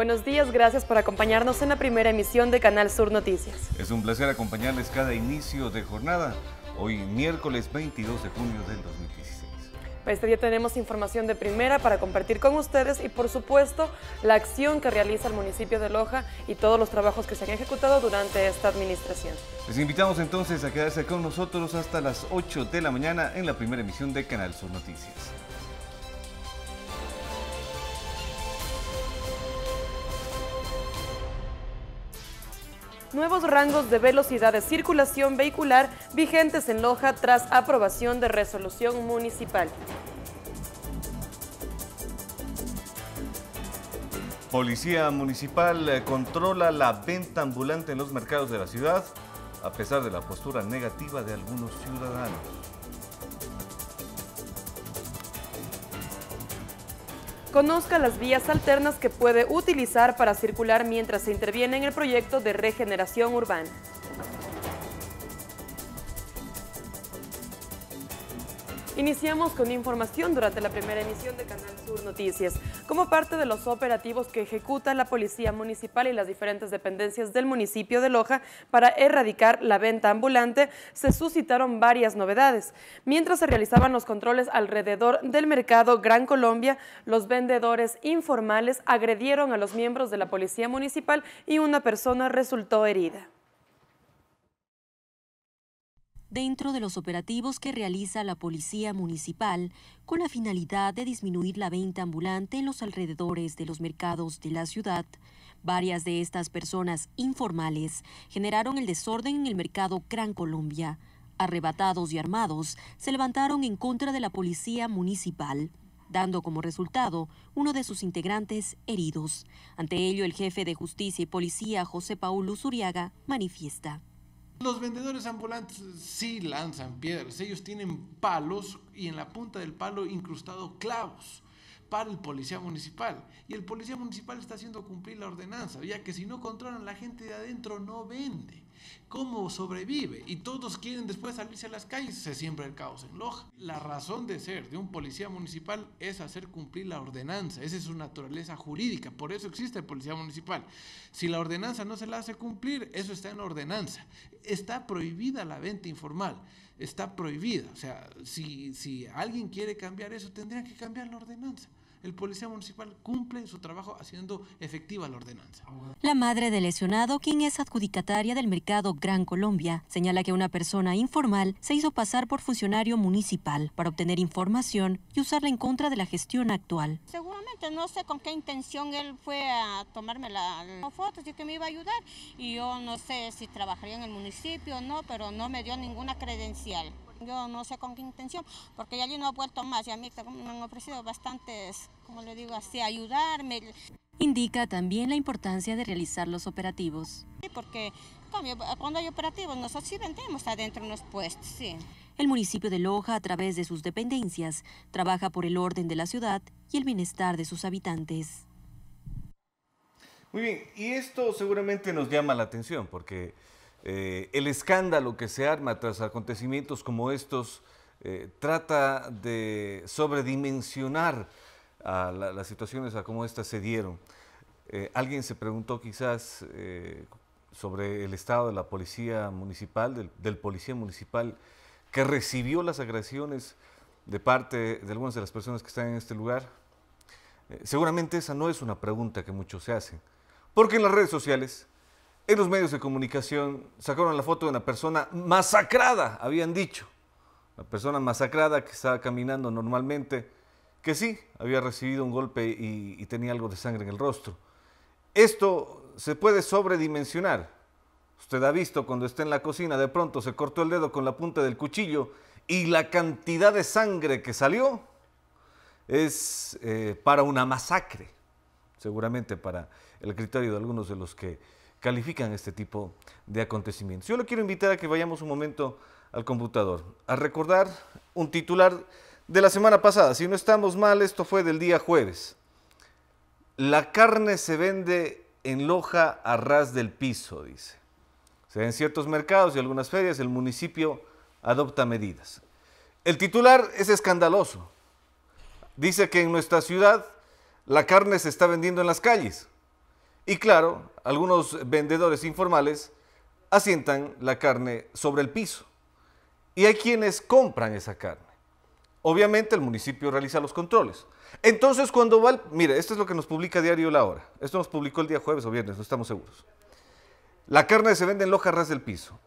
Buenos días, gracias por acompañarnos en la primera emisión de Canal Sur Noticias. Es un placer acompañarles cada inicio de jornada, hoy miércoles 22 de junio del 2016. Para este día tenemos información de primera para compartir con ustedes y por supuesto la acción que realiza el municipio de Loja y todos los trabajos que se han ejecutado durante esta administración. Les invitamos entonces a quedarse con nosotros hasta las 8 de la mañana en la primera emisión de Canal Sur Noticias. Nuevos rangos de velocidad de circulación vehicular vigentes en Loja tras aprobación de resolución municipal. Policía Municipal eh, controla la venta ambulante en los mercados de la ciudad, a pesar de la postura negativa de algunos ciudadanos. Conozca las vías alternas que puede utilizar para circular mientras se interviene en el proyecto de regeneración urbana. Iniciamos con información durante la primera emisión de Canal Sur Noticias. Como parte de los operativos que ejecuta la Policía Municipal y las diferentes dependencias del municipio de Loja para erradicar la venta ambulante, se suscitaron varias novedades. Mientras se realizaban los controles alrededor del mercado Gran Colombia, los vendedores informales agredieron a los miembros de la Policía Municipal y una persona resultó herida. Dentro de los operativos que realiza la Policía Municipal con la finalidad de disminuir la venta ambulante en los alrededores de los mercados de la ciudad. Varias de estas personas informales generaron el desorden en el mercado Gran Colombia. Arrebatados y armados, se levantaron en contra de la Policía Municipal dando como resultado uno de sus integrantes heridos. Ante ello, el jefe de Justicia y Policía, José Paulo Zuriaga, manifiesta. Los vendedores ambulantes sí lanzan piedras, ellos tienen palos y en la punta del palo incrustado clavos para el policía municipal. Y el policía municipal está haciendo cumplir la ordenanza, ya que si no controlan la gente de adentro no vende. ¿Cómo sobrevive? Y todos quieren después salirse a las calles, se siembra el caos en Loja. La razón de ser de un policía municipal es hacer cumplir la ordenanza, esa es su naturaleza jurídica, por eso existe el policía municipal. Si la ordenanza no se la hace cumplir, eso está en la ordenanza. Está prohibida la venta informal, está prohibida. O sea, si, si alguien quiere cambiar eso, tendría que cambiar la ordenanza el policía municipal cumple su trabajo haciendo efectiva la ordenanza. La madre del lesionado, quien es adjudicataria del mercado Gran Colombia, señala que una persona informal se hizo pasar por funcionario municipal para obtener información y usarla en contra de la gestión actual. Seguramente no sé con qué intención él fue a tomarme las la fotos y que me iba a ayudar. Y yo no sé si trabajaría en el municipio o no, pero no me dio ninguna credencial. Yo no sé con qué intención, porque ya yo no he vuelto más y a mí me han ofrecido bastantes, como le digo así, ayudarme. Indica también la importancia de realizar los operativos. Sí, porque cambio, cuando hay operativos nosotros sí vendemos adentro en los puestos, sí. El municipio de Loja, a través de sus dependencias, trabaja por el orden de la ciudad y el bienestar de sus habitantes. Muy bien, y esto seguramente nos llama la atención porque eh, el escándalo que se arma tras acontecimientos como estos eh, trata de sobredimensionar a la- las situaciones a como estas se dieron. Eh, alguien se preguntó quizás sobre el estado de la policía municipal, del, policía municipal que recibió las agresiones de parte de algunas de las personas que están en este lugar. Seguramente esa no es una pregunta que muchos se hacen, porque en las redes sociales, en los medios de comunicación, sacaron la foto de una persona masacrada, habían dicho. Una persona masacrada que estaba caminando normalmente, que sí, había recibido un golpe y, y tenía algo de sangre en el rostro. Esto se puede sobredimensionar. Usted ha visto cuando está en la cocina, de pronto se cortó el dedo con la punta del cuchillo y la cantidad de sangre que salió es eh, para una masacre, seguramente para el criterio de algunos de los que califican este tipo de acontecimientos. Yo le quiero invitar a que vayamos un momento al computador, a recordar un titular de la semana pasada. Si no estamos mal, esto fue del día jueves. La carne se vende en loja a ras del piso, dice. O sea, en ciertos mercados y algunas ferias el municipio adopta medidas. El titular es escandaloso. Dice que en nuestra ciudad la carne se está vendiendo en las calles. Y claro, algunos vendedores informales asientan la carne sobre el piso. Y hay quienes compran esa carne. Obviamente el municipio realiza los controles. Entonces cuando va, el- mire, esto es lo que nos publica Diario La Hora. Esto nos publicó el día jueves o viernes, no estamos seguros. La carne se vende en Loja ras del piso.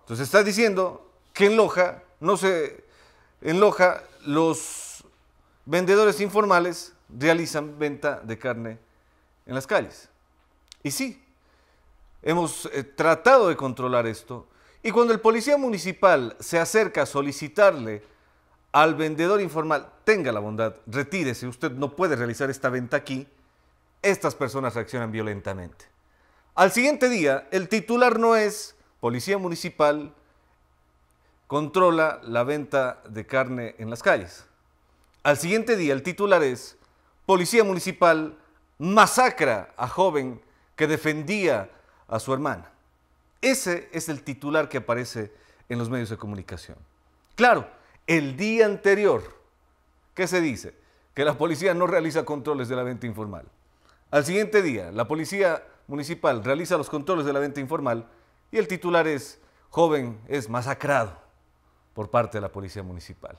Entonces está diciendo que en Loja, no se, en Loja los vendedores informales realizan venta de carne en las calles. Y sí, hemos eh, tratado de controlar esto. Y cuando el policía municipal se acerca a solicitarle al vendedor informal, tenga la bondad, retírese, usted no puede realizar esta venta aquí, estas personas reaccionan violentamente. Al siguiente día, el titular no es policía municipal controla la venta de carne en las calles. Al siguiente día, el titular es policía municipal masacra a joven que defendía a su hermana. Ese es el titular que aparece en los medios de comunicación. Claro, el día anterior, ¿qué se dice? Que la policía no realiza controles de la venta informal. Al siguiente día, la policía municipal realiza los controles de la venta informal y el titular es joven es masacrado por parte de la policía municipal.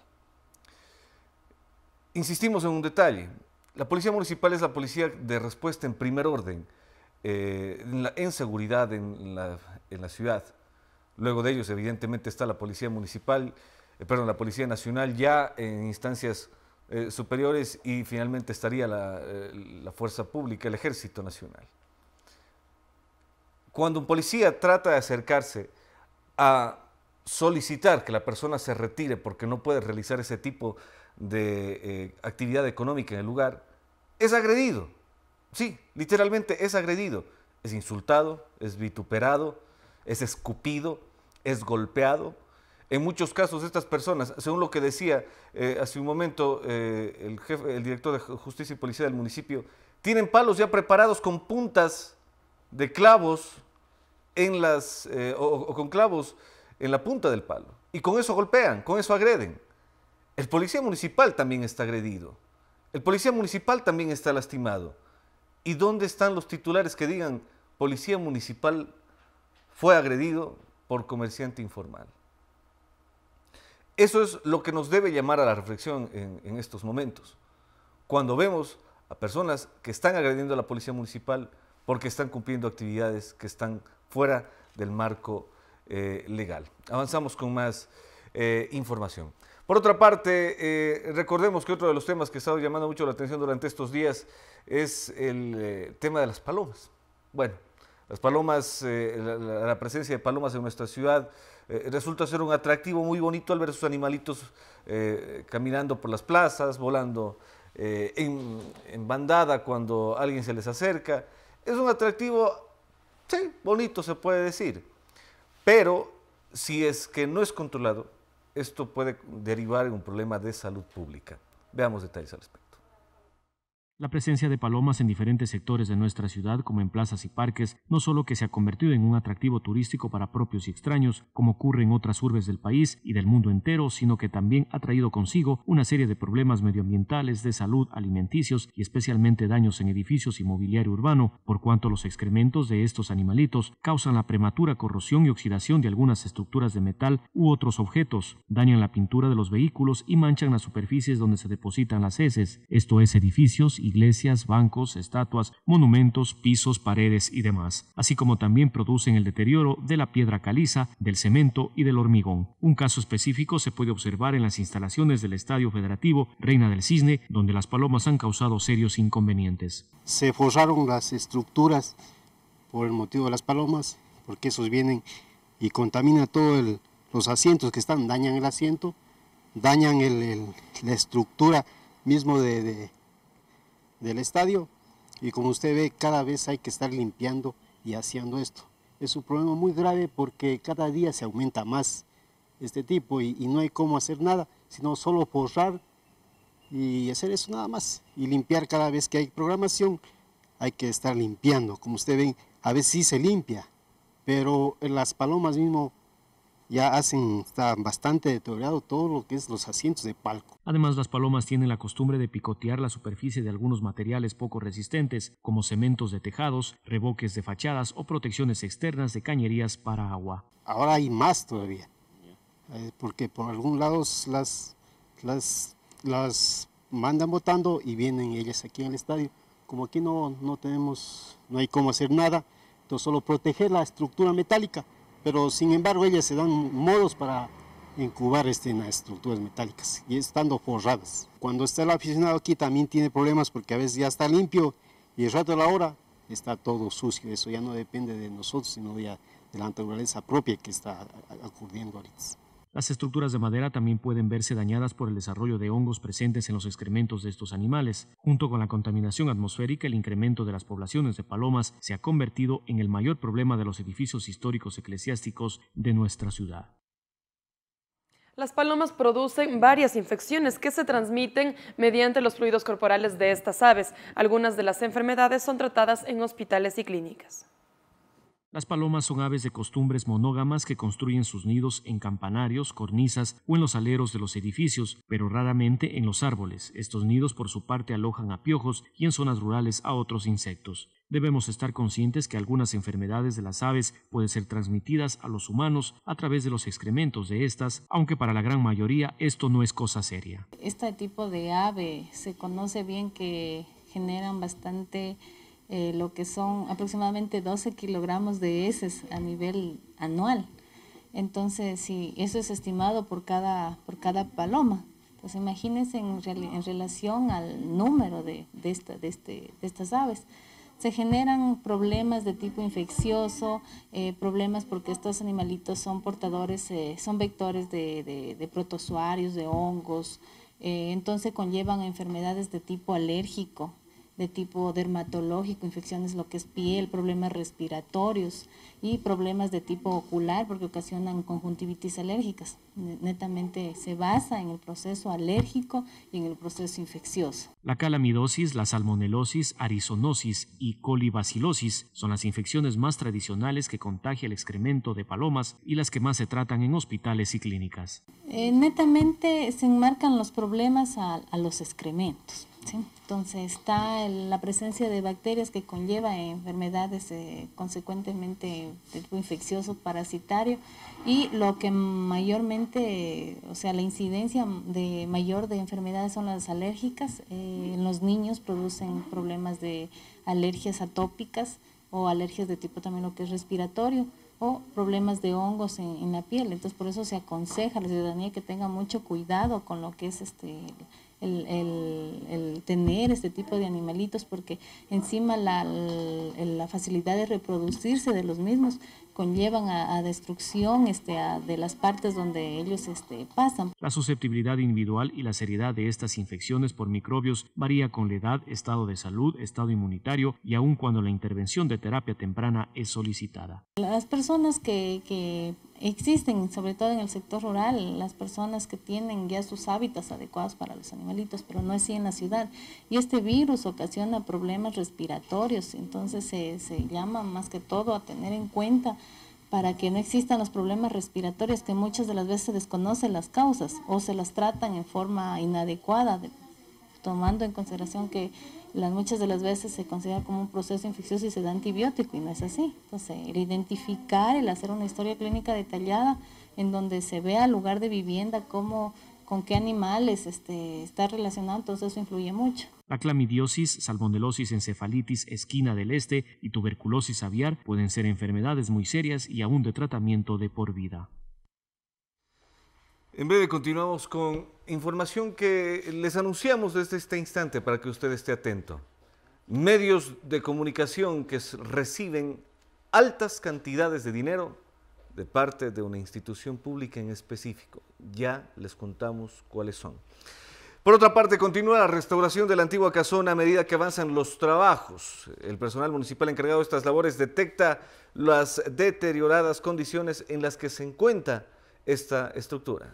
Insistimos en un detalle. La policía municipal es la policía de respuesta en primer orden, eh, en, seguridad en la, en la ciudad. Luego de ellos, evidentemente, está la policía municipal, eh, perdón, la policía nacional ya en instancias eh, superiores y finalmente estaría la, eh, la fuerza pública, el ejército nacional. Cuando un policía trata de acercarse a solicitar que la persona se retire porque no puede realizar ese tipo de eh, actividad económica en el lugar, es agredido. Sí, literalmente es agredido. Es insultado, es vituperado, es escupido, es golpeado. En muchos casos estas personas, según lo que decía eh, hace un momento eh, el, jefe, el director de Justicia y Policía del municipio, tienen palos ya preparados con puntas de clavos en las, eh, o, o con clavos en la punta del palo. Y con eso golpean, con eso agreden. El policía municipal también está agredido. El policía municipal también está lastimado. ¿Y dónde están los titulares que digan policía municipal fue agredido por comerciante informal? Eso es lo que nos debe llamar a la reflexión en, estos momentos. Cuando vemos a personas que están agrediendo a la policía municipal porque están cumpliendo actividades que están fuera del marco eh, legal. Avanzamos con más eh, información. Por otra parte, eh, recordemos que otro de los temas que ha estado llamando mucho la atención durante estos días es el eh, tema de las palomas. Bueno, Las palomas, eh, la, presencia de palomas en nuestra ciudad resulta ser un atractivo muy bonito al ver sus animalitos caminando por las plazas, volando en, en, bandada cuando alguien se les acerca. Es un atractivo, sí, bonito se puede decir, pero si es que no es controlado, esto puede derivar en un problema de salud pública. Veamos detalles al respecto. La presencia de palomas en diferentes sectores de nuestra ciudad, como en plazas y parques, no solo que se ha convertido en un atractivo turístico para propios y extraños, como ocurre en otras urbes del país y del mundo entero, sino que también ha traído consigo una serie de problemas medioambientales, de salud, alimenticios y especialmente daños en edificios y mobiliario urbano, por cuanto los excrementos de estos animalitos causan la prematura corrosión y oxidación de algunas estructuras de metal u otros objetos, dañan la pintura de los vehículos y manchan las superficies donde se depositan las heces, esto es edificios iglesias, bancos, estatuas, monumentos, pisos, paredes y demás, así como también producen el deterioro de la piedra caliza, del cemento y del hormigón. Un caso específico se puede observar en las instalaciones del Estadio Federativo Reina del Cisne, donde las palomas han causado serios inconvenientes. Se forraron las estructuras por el motivo de las palomas, porque esos vienen y contaminan todos los asientos que están, dañan el asiento, dañan la estructura mismo de, del estadio y como usted ve cada vez hay que estar limpiando y haciendo esto. Es un problema muy grave porque cada día se aumenta más este tipo y, no hay cómo hacer nada, sino solo forrar y hacer eso nada más. Y limpiar cada vez que hay programación, hay que estar limpiando. Como usted ven, a veces sí se limpia, pero las palomas mismo ya hacen, está bastante deteriorado todo lo que es los asientos de palco. Además, las palomas tienen la costumbre de picotear la superficie de algunos materiales poco resistentes, como cementos de tejados, reboques de fachadas o protecciones externas de cañerías para agua. Ahora hay más todavía, eh, porque por algún lado las, las, las mandan botando y vienen ellas aquí en el estadio. Como aquí no, no tenemos, no hay cómo hacer nada, entonces solo proteger la estructura metálica pero sin embargo ellas se dan modos para incubar este, en las estructuras metálicas y estando forradas. Cuando está el aficionado aquí también tiene problemas porque a veces ya está limpio y el rato de la hora está todo sucio. Eso ya no depende de nosotros, sino de la naturaleza propia que está ocurriendo ahorita. Las estructuras de madera también pueden verse dañadas por el desarrollo de hongos presentes en los excrementos de estos animales. Junto con la contaminación atmosférica, el incremento de las poblaciones de palomas se ha convertido en el mayor problema de los edificios históricos eclesiásticos de nuestra ciudad. Las palomas producen varias infecciones que se transmiten mediante los fluidos corporales de estas aves. Algunas de las enfermedades son tratadas en hospitales y clínicas. Las palomas son aves de costumbres monógamas que construyen sus nidos en campanarios, cornisas o en los aleros de los edificios, pero raramente en los árboles. Estos nidos por su parte alojan a piojos y en zonas rurales a otros insectos. Debemos estar conscientes que algunas enfermedades de las aves pueden ser transmitidas a los humanos a través de los excrementos de estas, aunque para la gran mayoría esto no es cosa seria. Este tipo de ave se conoce bien que generan bastante eh, lo que son aproximadamente 12 kilogramos de heces a nivel anual. Entonces, si eso es estimado por cada, por cada paloma, pues imagínense en, en relación al número de, de, esta, de, este, de estas aves. Se generan problemas de tipo infeccioso, eh, problemas porque estos animalitos son portadores, eh, son vectores de, de, de, protozoarios, de hongos, entonces conllevan enfermedades de tipo alérgico, de tipo dermatológico, infecciones lo que es piel, problemas respiratorios y problemas de tipo ocular porque ocasionan conjuntivitis alérgicas. Netamente se basa en el proceso alérgico y en el proceso infeccioso. La calamidosis, la salmonelosis, arizonosis y colibacilosis son las infecciones más tradicionales que contagia el excremento de palomas y las que más se tratan en hospitales y clínicas. Eh, netamente se enmarcan los problemas a, a los excrementos. Entonces está la presencia de bacterias que conlleva enfermedades eh, consecuentemente de tipo infeccioso, parasitario y lo que mayormente, o sea, la incidencia de mayor de enfermedades son las alérgicas. Eh, en los niños producen problemas de alergias atópicas o alergias de tipo también lo que es respiratorio o problemas de hongos en, en la piel. Entonces por eso se aconseja a la ciudadanía que tenga mucho cuidado con lo que es este el, el- el tener este tipo de animalitos porque encima la, la facilidad de reproducirse de los mismos conllevan a, a destrucción este, a- de las partes donde ellos este, pasan. La susceptibilidad individual y la seriedad de estas infecciones por microbios varía con la edad, estado de salud, estado inmunitario y aun cuando la intervención de terapia temprana es solicitada. Las personas que, que existen, sobre todo en el sector rural, las personas que tienen ya sus hábitats adecuados para los animalitos, pero no así en la ciudad. Y este virus ocasiona problemas respiratorios, entonces se, se llama más que todo a tener en cuenta para que no existan los problemas respiratorios que muchas de las veces se desconocen las causas o se las tratan en forma inadecuada, de- tomando en consideración que las, muchas de las veces se considera como un proceso infeccioso y se da antibiótico y no es así. Entonces, el identificar, el hacer una historia clínica detallada en donde se vea el lugar de vivienda, cómo, con qué animales este, está relacionado, entonces eso influye mucho. La clamidiosis, salmonelosis, encefalitis, esquina del este y tuberculosis aviar pueden ser enfermedades muy serias y aún de tratamiento de por vida. En breve continuamos con información que les anunciamos desde este instante para que usted esté atento. Medios de comunicación que reciben altas cantidades de dinero de parte de una institución pública en específico. Ya les contamos cuáles son. Por otra parte, continúa la restauración de la antigua casona a medida que avanzan los trabajos. El personal municipal encargado de estas labores detecta las deterioradas condiciones en las que se encuentra esta estructura.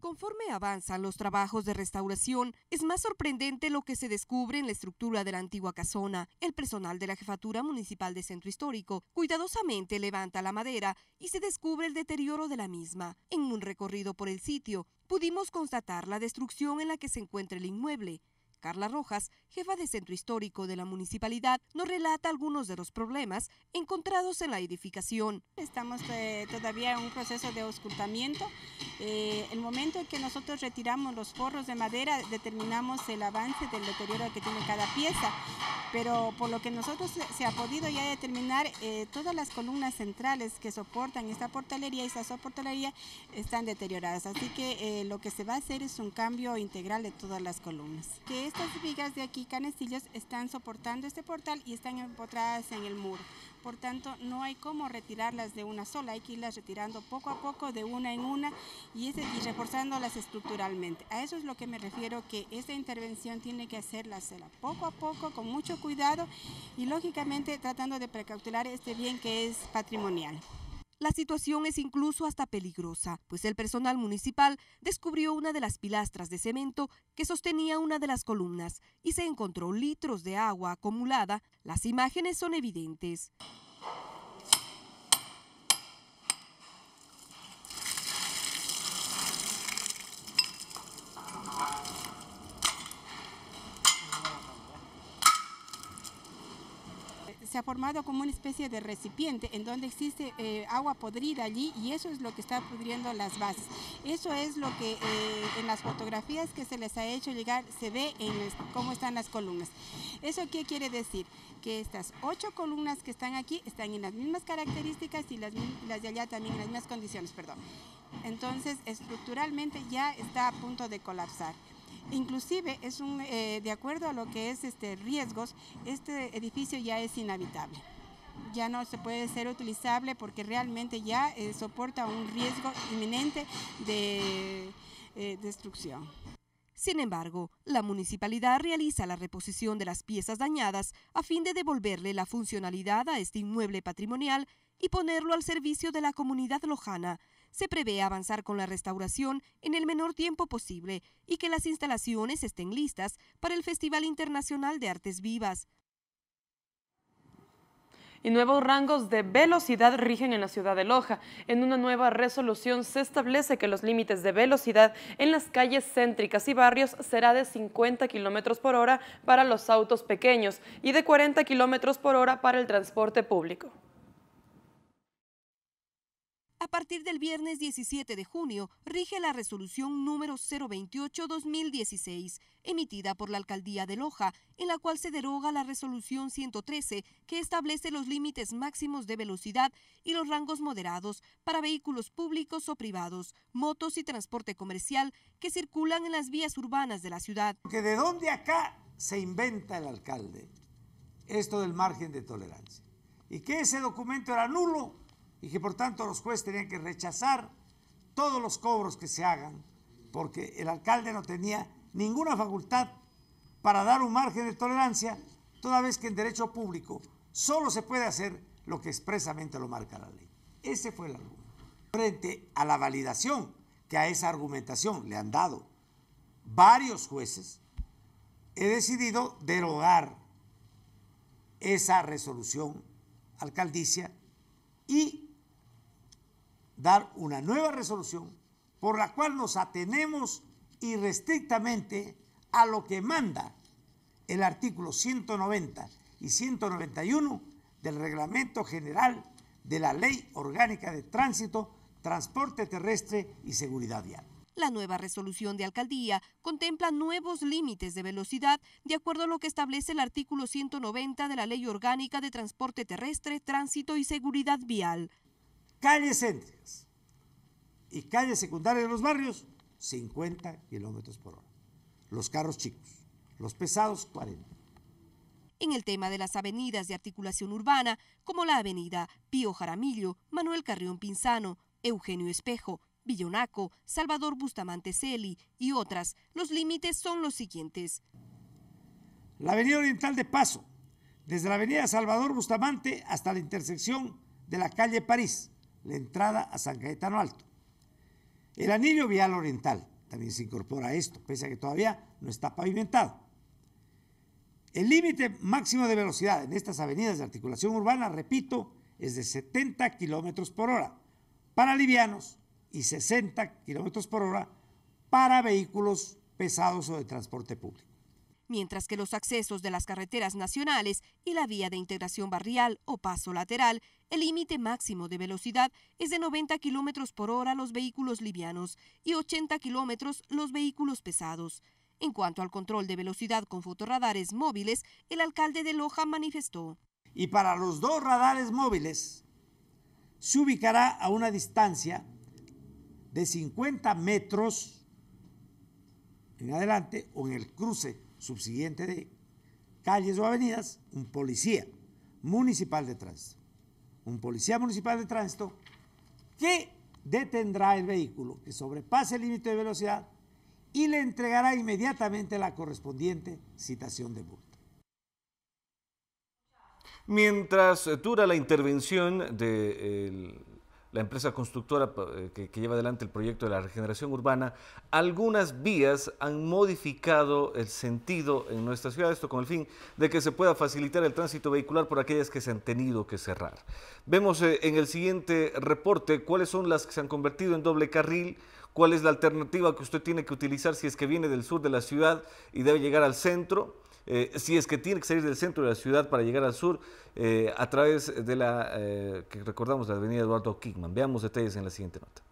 Conforme avanzan los trabajos de restauración, es más sorprendente lo que se descubre en la estructura de la antigua casona. El personal de la Jefatura Municipal de Centro Histórico cuidadosamente levanta la madera y se descubre el deterioro de la misma. En un recorrido por el sitio, pudimos constatar la destrucción en la que se encuentra el inmueble. Carla Rojas, jefa de Centro Histórico de la Municipalidad, nos relata algunos de los problemas encontrados en la edificación. Estamos eh, todavía en un proceso de auscultamiento. Eh, el momento en que nosotros retiramos los forros de madera, determinamos el avance del deterioro que tiene cada pieza. Pero por lo que nosotros se, ha podido ya determinar, eh, todas las columnas centrales que soportan esta portalería y esta soportalería están deterioradas. Así que eh, lo que se va a hacer es un cambio integral de todas las columnas. Que estas vigas de aquí, canecillos, están soportando este portal y están empotradas en el muro. Por tanto, no hay cómo retirarlas de una sola, hay que irlas retirando poco a poco, de una en una, y, reforzándolas estructuralmente. A eso es lo que me refiero, que esta intervención tiene que hacerla hacerla poco a poco, con mucho cuidado, y lógicamente tratando de precautelar este bien que es patrimonial. La situación es incluso hasta peligrosa, pues el personal municipal descubrió una de las pilastras de cemento que sostenía una de las columnas y se encontró litros de agua acumulada. Las imágenes son evidentes. Se ha formado como una especie de recipiente en donde existe eh, agua podrida allí y eso es lo que está pudriendo las bases. Eso es lo que eh, en las fotografías que se les ha hecho llegar se ve en cómo están las columnas. ¿Eso qué quiere decir? Que estas ocho columnas que están aquí están en las mismas características y las, las de allá también en las mismas condiciones, perdón. Entonces, estructuralmente ya está a punto de colapsar. Inclusive es un, eh, de acuerdo a lo que es este riesgos, este edificio ya es inhabitable. Ya no se puede ser utilizable porque realmente ya eh, soporta un riesgo inminente de eh, destrucción. Sin embargo, la municipalidad realiza la reposición de las piezas dañadas a fin de devolverle la funcionalidad a este inmueble patrimonial y ponerlo al servicio de la comunidad lojana. Se prevé avanzar con la restauración en el menor tiempo posible y que las instalaciones estén listas para el Festival Internacional de Artes Vivas. y nuevos rangos de velocidad rigen en la ciudad de Loja. En una nueva resolución se establece que los límites de velocidad en las calles céntricas y barrios será de 50 kilómetros por hora para los autos pequeños y de 40 kilómetros por hora para el transporte público. A partir del viernes 17 de junio, rige la resolución número 028-2016, emitida por la Alcaldía de Loja, en la cual se deroga la resolución 113, que establece los límites máximos de velocidad y los rangos moderados para vehículos públicos o privados, motos y transporte comercial que circulan en las vías urbanas de la ciudad. Porque de dónde acá se inventa el alcalde esto del margen de tolerancia. Y que ese documento era nulo y que por tanto los jueces tenían que rechazar todos los cobros que se hagan, porque el alcalde no tenía ninguna facultad para dar un margen de tolerancia, toda vez que en derecho público solo se puede hacer lo que expresamente lo marca la ley. Ese fue el argumento. Frente a la validación que a esa argumentación le han dado varios jueces, he decidido derogar esa resolución alcaldicia y dar una nueva resolución por la cual nos atenemos irrestrictamente a lo que manda el artículo 190 y 191 del Reglamento General de la Ley Orgánica de Tránsito, Transporte Terrestre y Seguridad Vial. La nueva resolución de alcaldía contempla nuevos límites de velocidad de acuerdo a lo que establece el artículo 190 de la Ley Orgánica de Transporte Terrestre, Tránsito y Seguridad Vial. Calles céntricas y calles secundarias de los barrios, 50 kilómetros por hora. Los carros chicos, los pesados, 40. En el tema de las avenidas de articulación urbana, como la avenida Pío Jaramillo, Manuel Carrión Pinzano, Eugenio Espejo, Villonaco, Salvador Bustamante Celi y otras, los límites son los siguientes. La avenida Oriental de Paso, desde la avenida Salvador Bustamante hasta la intersección de la calle París, la entrada a San Cayetano Alto. El anillo vial oriental también se incorpora a esto, pese a que todavía no está pavimentado. El límite máximo de velocidad en estas avenidas de articulación urbana, repito, es de 70 kilómetros por hora para livianos y 60 kilómetros por hora para vehículos pesados o de transporte público. Mientras que los accesos de las carreteras nacionales y la vía de integración barrial o paso lateral, el límite máximo de velocidad es de 90 kilómetros por hora los vehículos livianos y 80 kilómetros los vehículos pesados. En cuanto al control de velocidad con fotorradares móviles, el alcalde de Loja manifestó. Y para los dos radares móviles, se ubicará a una distancia de 50 metros en adelante o en el cruce subsiguiente de calles o avenidas, un policía municipal de tránsito. Un policía municipal de tránsito que detendrá el vehículo que sobrepase el límite de velocidad y le entregará inmediatamente la correspondiente citación de multa. Mientras dura la intervención de la empresa constructora eh, que, lleva adelante el proyecto de la regeneración urbana, algunas vías han modificado el sentido en nuestra ciudad, esto con el fin de que se pueda facilitar el tránsito vehicular por aquellas que se han tenido que cerrar. Vemos eh, en el siguiente reporte cuáles son las que se han convertido en doble carril, cuál es la alternativa que usted tiene que utilizar si es que viene del sur de la ciudad y debe llegar al centro. Eh, si es que tiene que salir del centro de la ciudad para llegar al sur eh, a través de la eh, que recordamos la avenida Eduardo Kickman. Veamos detalles en la siguiente nota.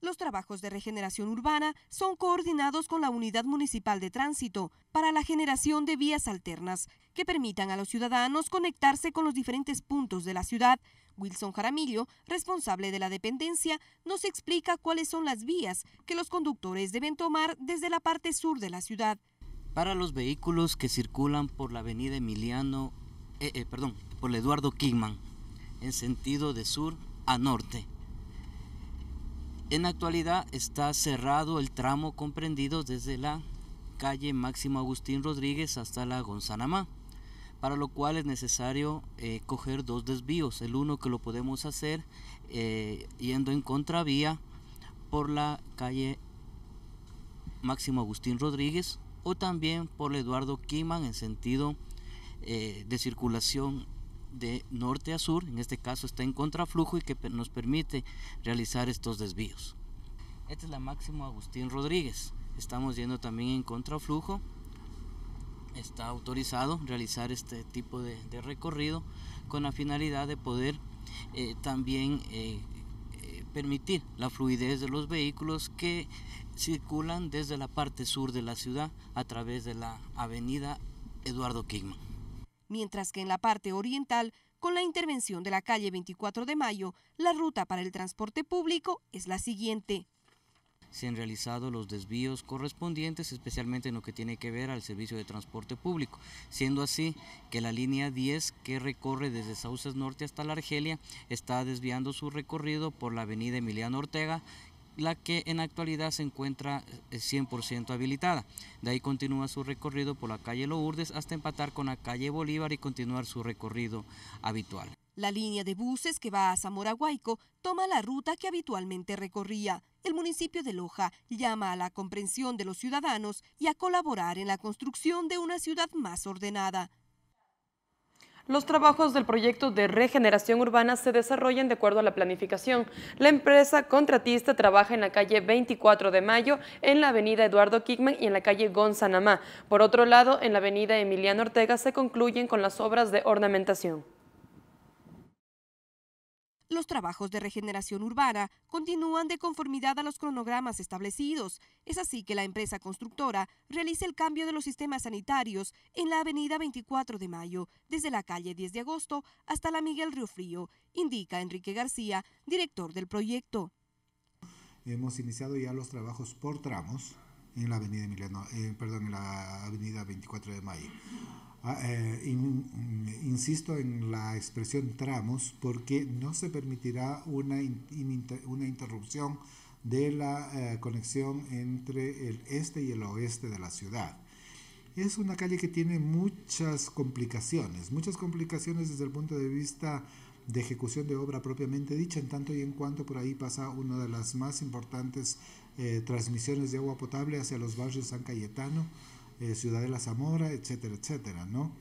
Los trabajos de regeneración urbana son coordinados con la Unidad Municipal de Tránsito para la generación de vías alternas que permitan a los ciudadanos conectarse con los diferentes puntos de la ciudad. Wilson Jaramillo, responsable de la dependencia, nos explica cuáles son las vías que los conductores deben tomar desde la parte sur de la ciudad. Para los vehículos que circulan por la avenida Emiliano, eh, eh, perdón, por el Eduardo Kingman, en sentido de sur a norte. En la actualidad está cerrado el tramo comprendido desde la calle Máximo Agustín Rodríguez hasta la Gonzanamá, para lo cual es necesario eh, coger dos desvíos. El uno que lo podemos hacer eh, yendo en contravía por la calle Máximo Agustín Rodríguez o también por Eduardo Kiman en sentido eh, de circulación de norte a sur, en este caso está en contraflujo y que nos permite realizar estos desvíos. Esta es la Máximo Agustín Rodríguez. Estamos yendo también en contraflujo. Está autorizado realizar este tipo de, de recorrido con la finalidad de poder eh, también eh, permitir la fluidez de los vehículos que circulan desde la parte sur de la ciudad a través de la avenida Eduardo Kigman. Mientras que en la parte oriental, con la intervención de la calle 24 de Mayo, la ruta para el transporte público es la siguiente se han realizado los desvíos correspondientes, especialmente en lo que tiene que ver al servicio de transporte público, siendo así que la línea 10 que recorre desde Sauces Norte hasta la Argelia está desviando su recorrido por la avenida Emiliano Ortega, la que en actualidad se encuentra 100% eh, habilitada. De ahí continúa su recorrido por la calle Lourdes hasta empatar con la calle Bolívar y continuar su recorrido habitual. La línea de buses que va a Zamora Guayco toma la ruta que habitualmente recorría. El municipio de Loja llama a la comprensión de los ciudadanos y a colaborar en la construcción de una ciudad más ordenada. Los trabajos del proyecto de regeneración urbana se desarrollan de acuerdo a la planificación. La empresa contratista trabaja en la calle 24 de Mayo, en la avenida Eduardo Kigman y en la calle Gonzanamá. Por otro lado, en la avenida Emiliano Ortega se concluyen con las obras de ornamentación. Los trabajos de regeneración urbana continúan de conformidad a los cronogramas establecidos. Es así que la empresa constructora realiza el cambio de los sistemas sanitarios en la avenida 24 de Mayo, desde la calle 10 de agosto hasta la Miguel Río Frío, indica Enrique García, director del proyecto. Hemos iniciado ya los trabajos por tramos en la avenida Emiliano, eh, perdón, en la avenida 24 de Mayo. Ah, eh, insisto en la expresión tramos porque no se permitirá una, una interrupción de la eh, conexión entre el este y el oeste de la ciudad. Es una calle que tiene muchas complicaciones, muchas complicaciones desde el punto de vista de ejecución de obra propiamente dicha, en tanto y en cuanto por ahí pasa una de las más importantes eh, transmisiones de agua potable hacia los barrios San Cayetano, eh, Ciudad de la Zamora, etcétera, etcétera, ¿no?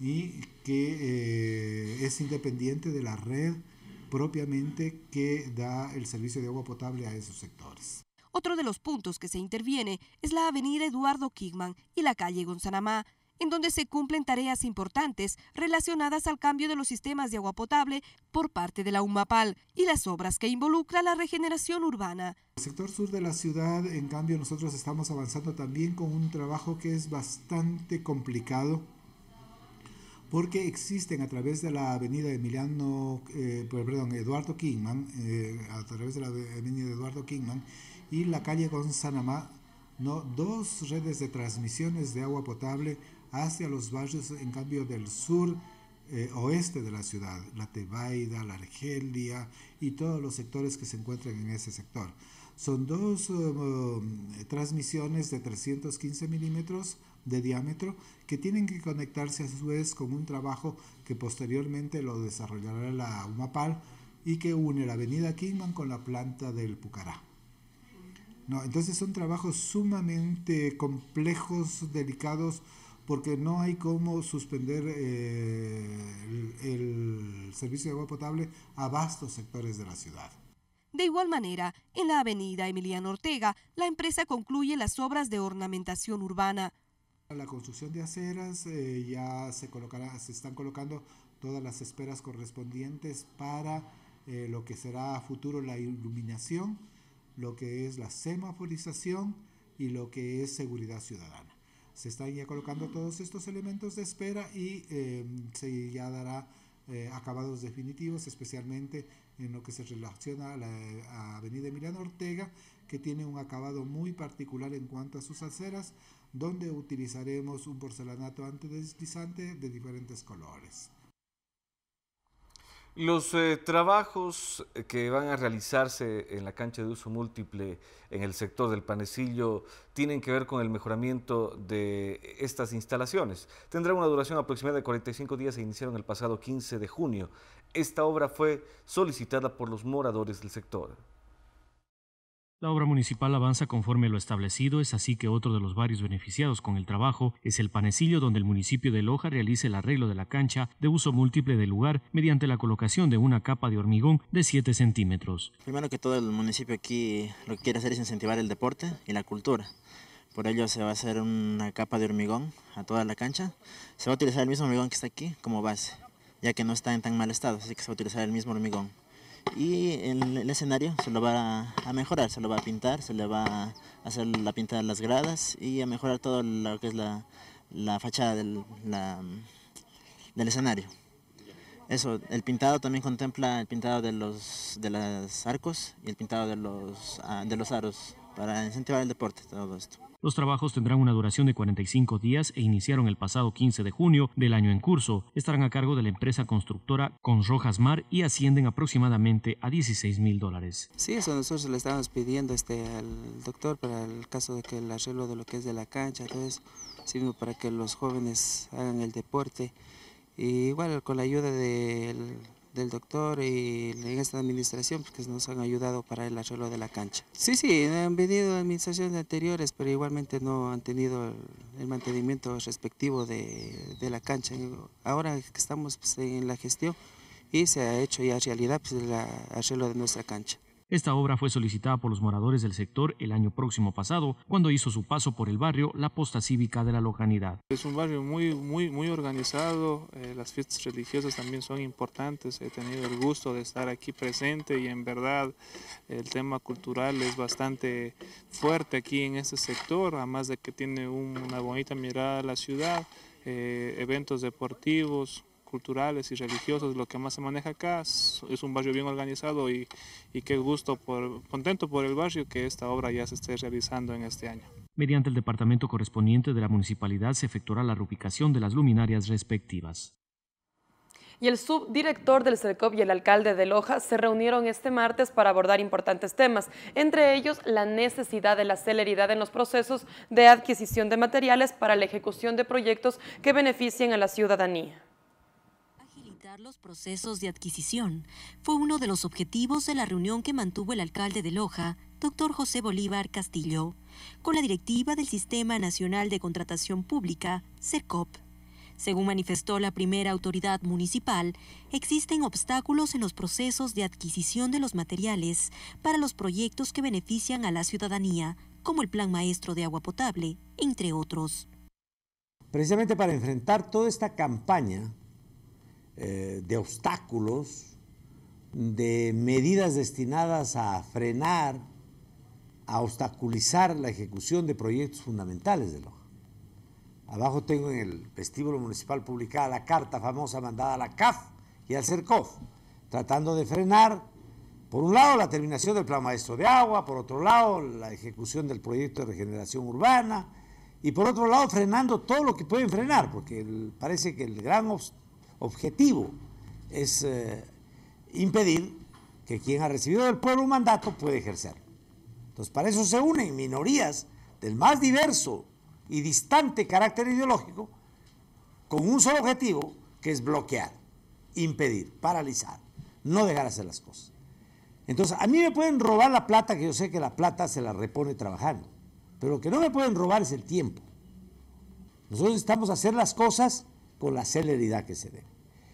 Y que eh, es independiente de la red propiamente que da el servicio de agua potable a esos sectores. Otro de los puntos que se interviene es la avenida Eduardo Kigman y la calle Gonzanamá, en donde se cumplen tareas importantes relacionadas al cambio de los sistemas de agua potable por parte de la UMAPAL y las obras que involucra la regeneración urbana. El sector sur de la ciudad, en cambio, nosotros estamos avanzando también con un trabajo que es bastante complicado porque existen a través de la avenida Emiliano, eh, perdón, Eduardo Kingman, eh, a través de la avenida Eduardo Kingman y la calle Gonzanamá, ¿no? dos redes de transmisiones de agua potable hacia los barrios, en cambio, del sur eh, oeste de la ciudad, la Tebaida, la Argelia y todos los sectores que se encuentran en ese sector. Son dos um, transmisiones de 315 milímetros de diámetro que tienen que conectarse a su vez con un trabajo que posteriormente lo desarrollará la UMAPAL y que une la avenida Kingman con la planta del Pucará. No, entonces son trabajos sumamente complejos, delicados, porque no hay cómo suspender eh, el, servicio de agua potable a vastos sectores de la ciudad. De igual manera, en la avenida Emiliano Ortega, la empresa concluye las obras de ornamentación urbana. La construcción de aceras eh, ya se, colocará, se están colocando todas las esperas correspondientes para eh, lo que será a futuro la iluminación, lo que es la semaforización y lo que es seguridad ciudadana se están ya colocando todos estos elementos de espera y em, se ya dará eh, acabados definitivos, especialmente en lo que se relaciona a la avenida Emiliano Ortega, que tiene un acabado muy particular en cuanto a sus aceras, donde utilizaremos un porcelanato antideslizante de diferentes colores. Los eh, trabajos que van a realizarse en la cancha de uso múltiple en el sector del panecillo tienen que ver con el mejoramiento de estas instalaciones. Tendrá una duración aproximada de 45 días e iniciaron el pasado 15 de junio. Esta obra fue solicitada por los moradores del sector. La obra municipal avanza conforme lo establecido, es así que otro de los varios beneficiados con el trabajo es el panecillo donde el municipio de Loja realiza el arreglo de la cancha de uso múltiple del lugar mediante la colocación de una capa de hormigón de 7 centímetros. Primero que todo el municipio aquí lo que quiere hacer es incentivar el deporte y la cultura. Por ello se va a hacer una capa de hormigón a toda la cancha. Se va a utilizar el mismo hormigón que está aquí como base, ya que no está en tan mal estado, así que se va a utilizar el mismo hormigón y el, escenario se lo va a mejorar, se lo va a pintar, se le va a hacer la pinta de las gradas y a mejorar todo lo que es la, la fachada del, del escenario. Eso, el pintado también contempla el pintado de los de los arcos y el pintado de los ah, de los aros para incentivar el deporte, todo esto. Los trabajos tendrán una duración de 45 días e iniciaron el pasado 15 de junio del año en curso. Estarán a cargo de la empresa constructora Conrojas Mar y ascienden aproximadamente a 16 mil dólares. Sí, eso nosotros le estábamos pidiendo este, al doctor para el caso de que el arreglo de lo que es de la cancha, todo eso, para que los jóvenes hagan el deporte. Y igual con la ayuda del, del doctor y en esta administración, porque nos han ayudado para el arreglo de la cancha. Sí, sí, han venido administraciones anteriores, pero igualmente no han tenido el, mantenimiento respectivo de, de la cancha. Ahora que estamos pues, en la gestión y se ha hecho ya realidad pues, el arreglo de nuestra cancha. Esta obra fue solicitada por los moradores del sector el año próximo pasado, cuando hizo su paso por el barrio la posta cívica de la localidad. Es un barrio muy, muy, muy organizado, eh, las fiestas religiosas también son importantes, he tenido el gusto de estar aquí presente y en verdad el tema cultural es bastante fuerte aquí en este sector, además de que tiene un- una bonita mirada a la ciudad, eh, eventos deportivos, culturales y religiosos, lo que más se maneja acá, es un barrio bien organizado y, y qué gusto, por, contento por el barrio que esta obra ya se esté realizando en este año. Mediante el departamento correspondiente de la municipalidad se efectuará la reubicación de las luminarias respectivas. Y el subdirector del CERCOP y el alcalde de Loja se reunieron este martes para abordar importantes temas, entre ellos la necesidad de la celeridad en los procesos de adquisición de materiales para la ejecución de proyectos que beneficien a la ciudadanía. Los procesos de adquisición fue uno de los objetivos de la reunión que mantuvo el alcalde de Loja, doctor José Bolívar Castillo, con la directiva del Sistema Nacional de Contratación Pública, CERCOP. Según manifestó la primera autoridad municipal, existen obstáculos en los procesos de adquisición de los materiales para los proyectos que benefician a la ciudadanía, como el Plan Maestro de Agua Potable, entre otros. precisamente para enfrentar toda esta campaña eh, de obstáculos, de medidas destinadas a frenar, a obstaculizar la ejecución de proyectos fundamentales de Loja. Abajo tengo en el vestíbulo municipal publicada la carta famosa mandada a la CAF y al CERCOF, tratando de frenar, por un lado, la terminación del plan maestro de agua, por otro lado, la ejecución del proyecto de regeneración urbana, y por otro lado, frenando todo lo que pueden frenar, porque parece que el gran obs- objetivo es eh, impedir que quien ha recibido del pueblo un mandato pueda ejercerlo. Entonces, para eso se unen minorías del más diverso y distante carácter ideológico con un solo objetivo, que es bloquear, impedir, paralizar, no dejar hacer las cosas. Entonces, a mí me pueden robar la plata, que yo sé que la plata se la repone trabajando, pero lo que no me pueden robar es el tiempo. Nosotros necesitamos hacer las cosas con la celeridad que se debe.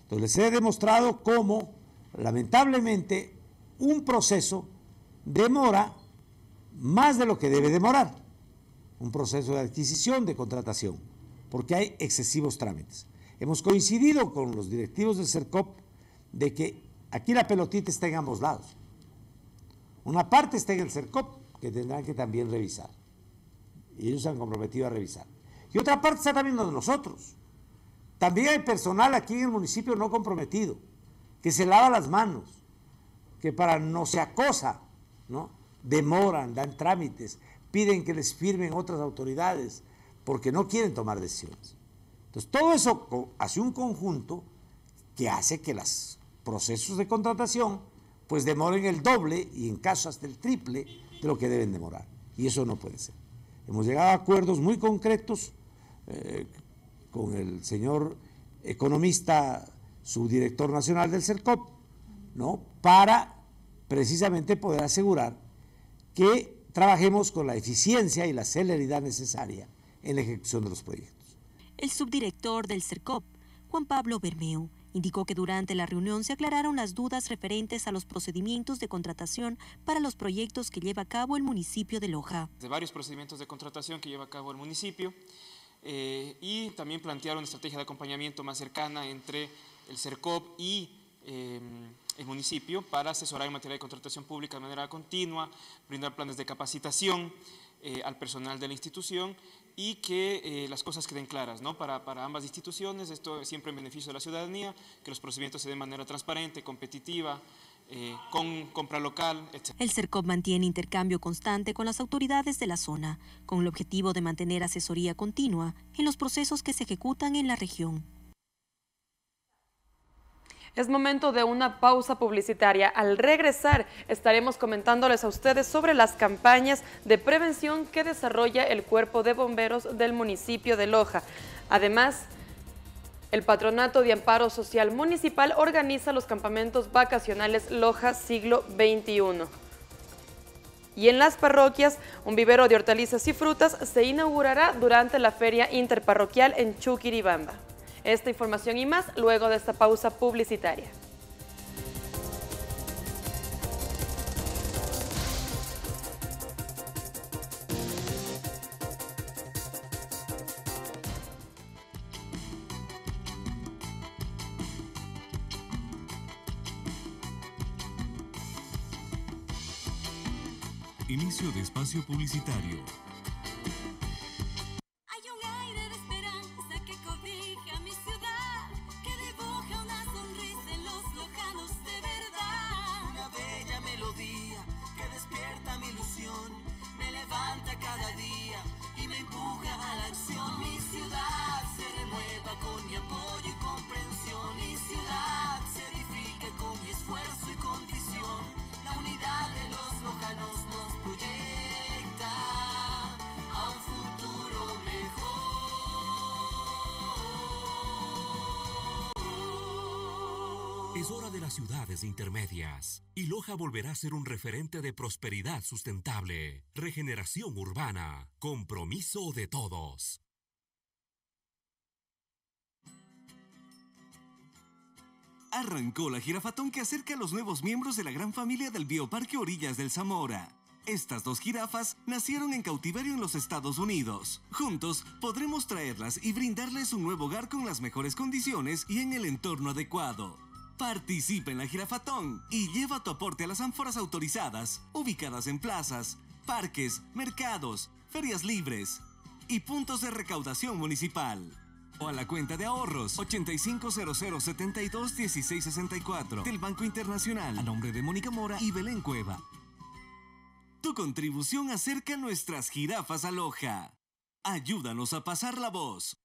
Entonces, les he demostrado cómo, lamentablemente, un proceso demora más de lo que debe demorar. Un proceso de adquisición, de contratación, porque hay excesivos trámites. Hemos coincidido con los directivos del CERCOP de que aquí la pelotita está en ambos lados. Una parte está en el CERCOP, que tendrán que también revisar. Y ellos se han comprometido a revisar. Y otra parte está también de nosotros. También hay personal aquí en el municipio no comprometido, que se lava las manos, que para no se acosa, ¿no? demoran, dan trámites, piden que les firmen otras autoridades, porque no quieren tomar decisiones. Entonces, todo eso hace un conjunto que hace que los procesos de contratación pues demoren el doble y en casos hasta el triple de lo que deben demorar. Y eso no puede ser. Hemos llegado a acuerdos muy concretos eh, con el señor economista, subdirector nacional del CERCOP, ¿no? para precisamente poder asegurar que trabajemos con la eficiencia y la celeridad necesaria en la ejecución de los proyectos. El subdirector del CERCOP, Juan Pablo Bermeo, indicó que durante la reunión se aclararon las dudas referentes a los procedimientos de contratación para los proyectos que lleva a cabo el municipio de Loja. de varios procedimientos de contratación que lleva a cabo el municipio eh, y también plantear una estrategia de acompañamiento más cercana entre el CERCOP y eh, el municipio para asesorar en materia de contratación pública de manera continua, brindar planes de capacitación eh, al personal de la institución y que eh, las cosas queden claras ¿no? para, para ambas instituciones, esto siempre en beneficio de la ciudadanía, que los procedimientos se den de manera transparente, competitiva, eh, con compra local, etc. El CERCOP mantiene intercambio constante con las autoridades de la zona, con el objetivo de mantener asesoría continua en los procesos que se ejecutan en la región. Es momento de una pausa publicitaria. Al regresar estaremos comentándoles a ustedes sobre las campañas de prevención que desarrolla el Cuerpo de Bomberos del municipio de Loja. Además, el Patronato de Amparo Social Municipal organiza los campamentos vacacionales Loja Siglo XXI. Y en las parroquias, un vivero de hortalizas y frutas se inaugurará durante la Feria Interparroquial en Chuquiribamba. Esta información y más luego de esta pausa publicitaria. De espacio publicitario. Y Loja volverá a ser un referente de prosperidad sustentable, regeneración urbana, compromiso de todos. Arrancó la jirafatón que acerca a los nuevos miembros de la gran familia del Bioparque Orillas del Zamora. Estas dos jirafas nacieron en cautiverio en los Estados Unidos. Juntos podremos traerlas y brindarles un nuevo hogar con las mejores condiciones y en el entorno adecuado. Participa en la jirafatón y lleva tu aporte a las ánforas autorizadas, ubicadas en plazas, parques, mercados, ferias libres y puntos de recaudación municipal. O a la cuenta de ahorros 8500721664 del Banco Internacional a nombre de Mónica Mora y Belén Cueva. Tu contribución acerca nuestras jirafas a Loja. Ayúdanos a pasar la voz.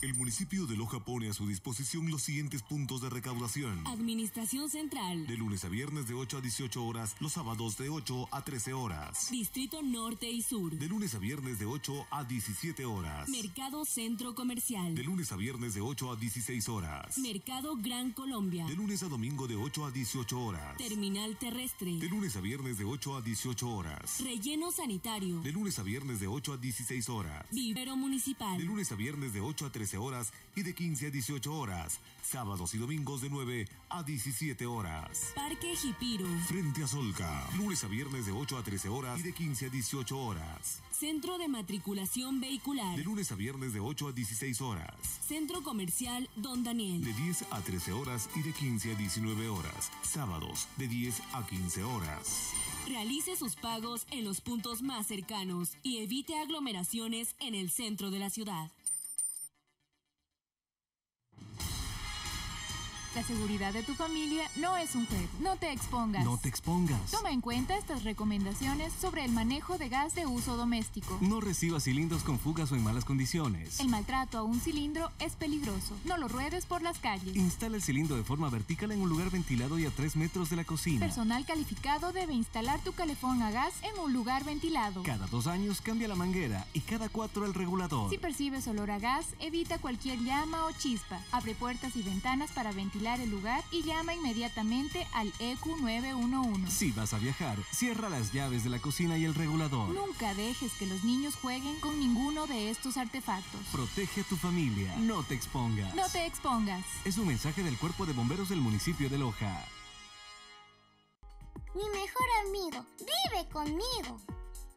El municipio de Loja pone a su disposición los siguientes puntos de recaudación. Administración Central. De lunes a viernes de 8 a 18 horas, los sábados de 8 a 13 horas. Distrito Norte y Sur. De lunes a viernes de 8 a 17 horas. Mercado Centro Comercial. De lunes a viernes de 8 a 16 horas. Mercado Gran Colombia. De lunes a domingo de 8 a 18 horas. Terminal Terrestre. De lunes a viernes de 8 a 18 horas. Relleno Sanitario. De lunes a viernes de 8 a 16 horas. Vivero Municipal. De lunes a viernes de 8 a 13 horas y de 15 a 18 horas. Sábados y domingos de 9 a 17 horas. Parque Jipiro. Frente a Solca. Lunes a viernes de 8 a 13 horas y de 15 a 18 horas. Centro de Matriculación Vehicular. De lunes a viernes de 8 a 16 horas. Centro Comercial Don Daniel. De 10 a 13 horas y de 15 a 19 horas. Sábados de 10 a 15 horas. Realice sus pagos en los puntos más cercanos y evite aglomeraciones en el centro de la ciudad. La seguridad de tu familia no es un juego. No te expongas. No te expongas. Toma en cuenta estas recomendaciones sobre el manejo de gas de uso doméstico. No recibas cilindros con fugas o en malas condiciones. El maltrato a un cilindro es peligroso. No lo ruedes por las calles. Instala el cilindro de forma vertical en un lugar ventilado y a 3 metros de la cocina. Personal calificado debe instalar tu calefón a gas en un lugar ventilado. Cada dos años cambia la manguera y cada cuatro el regulador. Si percibes olor a gas, evita cualquier llama o chispa. Abre puertas y ventanas para ventilar el lugar y llama inmediatamente al E EQ 911. Si vas a viajar, cierra las llaves de la cocina y el regulador. Nunca dejes que los niños jueguen con ninguno de estos artefactos. Protege a tu familia. No te expongas. No te expongas. Es un mensaje del Cuerpo de Bomberos del municipio de Loja. Mi mejor amigo vive conmigo.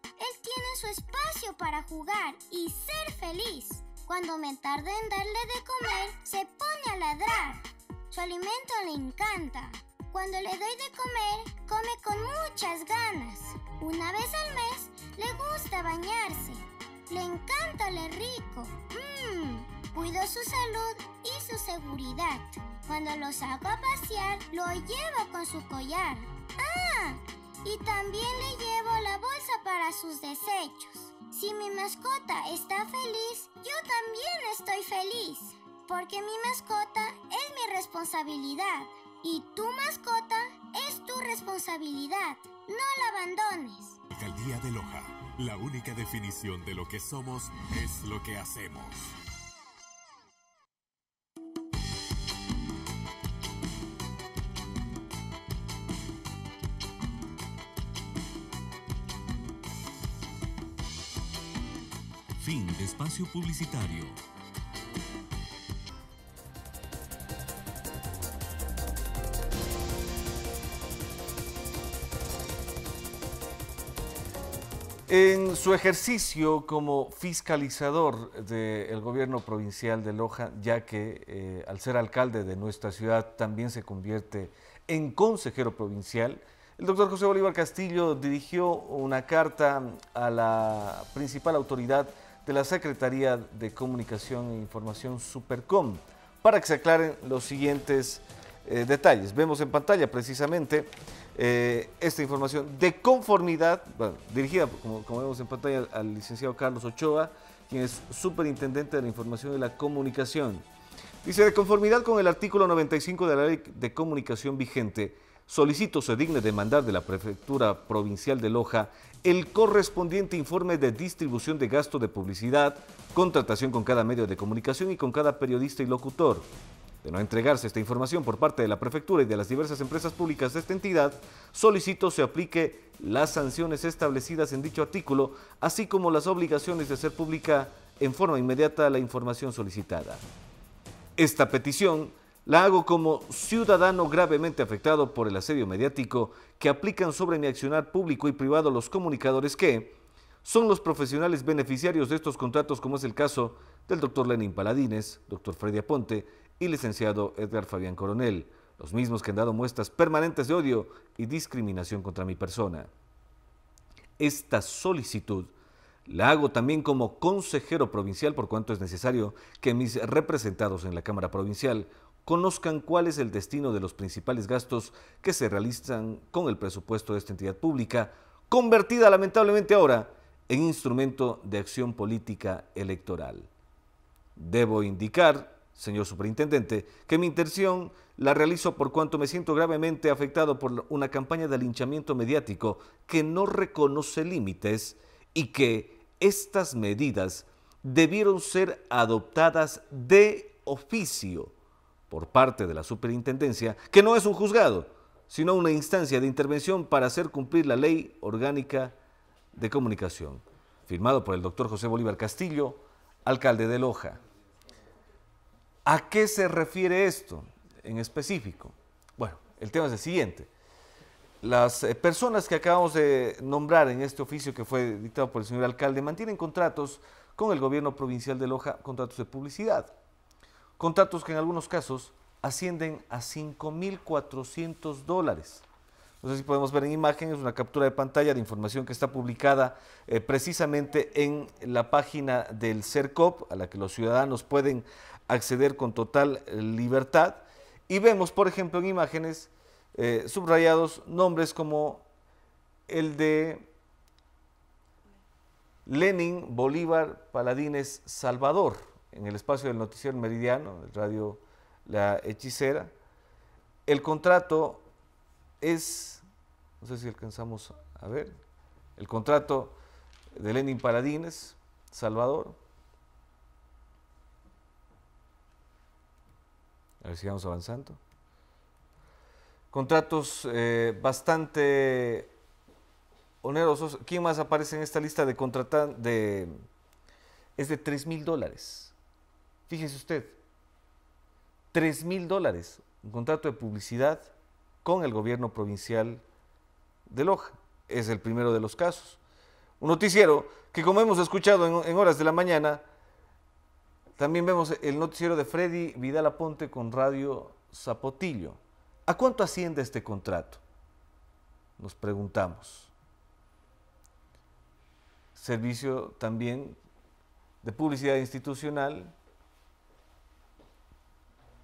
Él tiene su espacio para jugar y ser feliz. Cuando me tarde en darle de comer, se pone a ladrar. Su alimento le encanta. Cuando le doy de comer, come con muchas ganas. Una vez al mes le gusta bañarse. Le encanta oler rico. Mmm, cuido su salud y su seguridad. Cuando lo saco a pasear, lo llevo con su collar. ¡Ah! Y también le llevo la bolsa para sus desechos. Si mi mascota está feliz, yo también estoy feliz. Porque mi mascota es mi responsabilidad. Y tu mascota es tu responsabilidad. No la abandones. Alcaldía de Loja. La única definición de lo que somos es lo que hacemos. Fin de espacio publicitario. En su ejercicio como fiscalizador del gobierno provincial de Loja, ya que eh, al ser alcalde de nuestra ciudad también se convierte en consejero provincial, el doctor José Bolívar Castillo dirigió una carta a la principal autoridad de la Secretaría de Comunicación e Información Supercom para que se aclaren los siguientes eh, detalles. Vemos en pantalla precisamente eh, esta información de conformidad, dirigida, como, vemos en pantalla, al licenciado Carlos Ochoa, quien es superintendente de la información y la comunicación. Dice, de conformidad con el artículo 95 de la ley de comunicación vigente, solicito se digne de mandar de la Prefectura Provincial de Loja el correspondiente informe de distribución de gasto de publicidad, contratación con cada medio de comunicación y con cada periodista y locutor. De no entregarse esta información por parte de la prefectura y de las diversas empresas públicas de esta entidad, solicito se aplique las sanciones establecidas en dicho artículo, así como las obligaciones de hacer pública en forma inmediata la información solicitada. Esta petición la hago como ciudadano gravemente afectado por el asedio mediático que aplican sobre mi accionar público y privado los comunicadores que son los profesionales beneficiarios de estos contratos, como es el caso del doctor Lenin Paladines, doctor Freddy Aponte y licenciado Edgar Fabián Coronel, los mismos que han dado muestras permanentes de odio y discriminación contra mi persona. Esta solicitud la hago también como consejero provincial por cuanto es necesario que mis representados en la Cámara Provincial conozcan cuál es el destino de los principales gastos que se realizan con el presupuesto de esta entidad pública, convertida lamentablemente ahora en instrumento de acción política electoral. Debo indicar señor superintendente, que mi intención la realizo por cuanto me siento gravemente afectado por una campaña de linchamiento mediático que no reconoce límites y que estas medidas debieron ser adoptadas de oficio por parte de la superintendencia, que no es un juzgado, sino una instancia de intervención para hacer cumplir la ley orgánica de comunicación, firmado por el doctor José Bolívar Castillo, alcalde de Loja. ¿A qué se refiere esto en específico? Bueno, el tema es el siguiente. Las eh, personas que acabamos de nombrar en este oficio que fue dictado por el señor alcalde mantienen contratos con el gobierno provincial de Loja, contratos de publicidad. Contratos que en algunos casos ascienden a 5.400 dólares. No sé si podemos ver en imagen, es una captura de pantalla de información que está publicada eh, precisamente en la página del CERCOP, a la que los ciudadanos pueden acceder con total eh, libertad. Y vemos, por ejemplo, en imágenes eh, subrayados nombres como el de Lenin Bolívar Paladines Salvador, en el espacio del noticiero meridiano, el radio La Hechicera. El contrato es, no sé si alcanzamos a ver, el contrato de Lenin Paladines Salvador, A ver, sigamos avanzando. Contratos eh, bastante onerosos. ¿Quién más aparece en esta lista de contratar? De, es de 3 mil dólares. Fíjese usted, 3 mil dólares. Un contrato de publicidad con el gobierno provincial de Loja. Es el primero de los casos. Un noticiero que, como hemos escuchado en horas de la mañana, también vemos el noticiero de Freddy Vidal Aponte con Radio Zapotillo. ¿A cuánto asciende este contrato? Nos preguntamos. Servicio también de publicidad institucional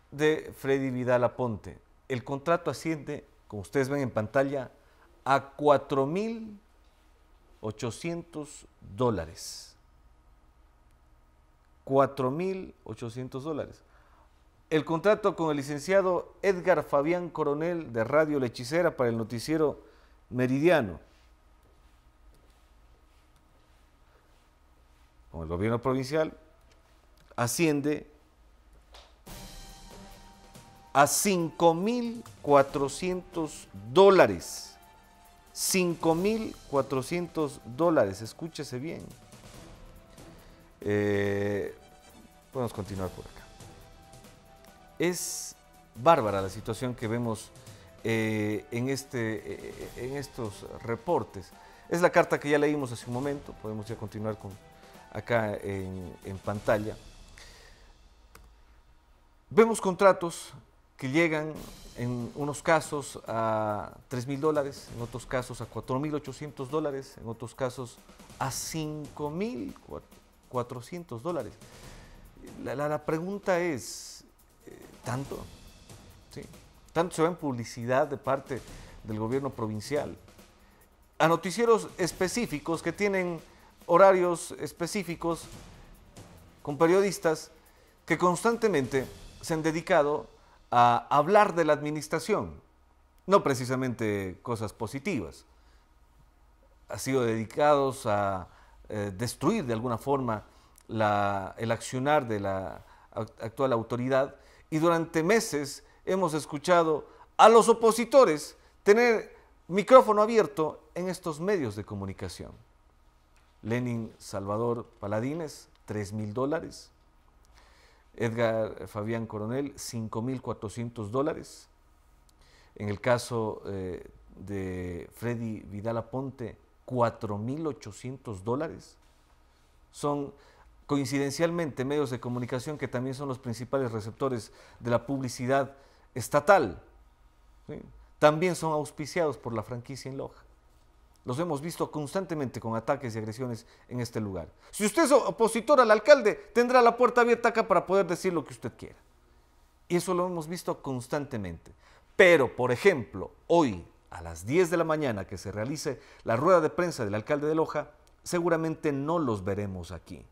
de Freddy Vidal Aponte. El contrato asciende, como ustedes ven en pantalla, a 4.800 dólares. 4.800 dólares. El contrato con el licenciado Edgar Fabián Coronel de Radio Lechicera para el noticiero Meridiano. Con el gobierno provincial asciende a 5.400 dólares. 5.400 dólares, escúchese bien. Eh, podemos continuar por acá. Es bárbara la situación que vemos eh, en, este, eh, en estos reportes. Es la carta que ya leímos hace un momento, podemos ya continuar con acá en, pantalla. Vemos contratos que llegan en unos casos a 3 mil dólares, en otros casos a 4 mil 800 dólares, en otros casos a 5 mil 400 dólares. La, la, pregunta es, eh, ¿tanto? ¿Sí? ¿Tanto se va en publicidad de parte del gobierno provincial? A noticieros específicos que tienen horarios específicos con periodistas que constantemente se han dedicado a hablar de la administración, no precisamente cosas positivas. Ha sido dedicados a eh, destruir de alguna forma el accionar de la actual autoridad y durante meses hemos escuchado a los opositores tener micrófono abierto en estos medios de comunicación. Lenin Salvador Paladines, 3 mil dólares. Edgar Fabián Coronel, 5.400 dólares. En el caso eh, de Freddy Vidal Aponte, 4.800 dólares. Son coincidencialmente medios de comunicación que también son los principales receptores de la publicidad estatal. También son auspiciados por la franquicia en Loja. Los hemos visto constantemente con ataques y agresiones en este lugar. Si usted es opositor al alcalde, tendrá la puerta abierta acá para poder decir lo que usted quiera. Y eso lo hemos visto constantemente. Pero, por ejemplo, hoy a las 10 de la mañana que se realice la rueda de prensa del alcalde de Loja, seguramente no los veremos aquí.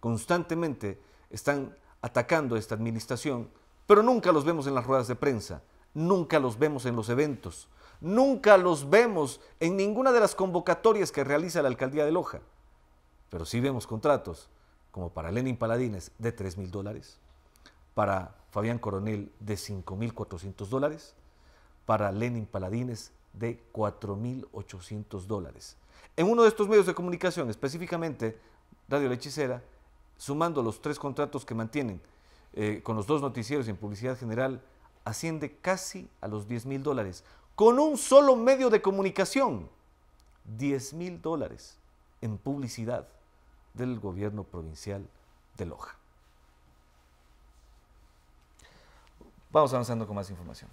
Constantemente están atacando a esta administración, pero nunca los vemos en las ruedas de prensa, nunca los vemos en los eventos, Nunca los vemos en ninguna de las convocatorias que realiza la alcaldía de Loja. Pero sí vemos contratos, como para Lenin Paladines de 3 mil dólares, para Fabián Coronel de 5 mil 400 dólares, para Lenin Paladines de 4 mil 800 dólares. En uno de estos medios de comunicación, específicamente Radio Lechicera, sumando los tres contratos que mantienen eh, con los dos noticieros en publicidad general, asciende casi a los 10 mil dólares con un solo medio de comunicación, 10 mil dólares en publicidad del gobierno provincial de Loja. Vamos avanzando con más información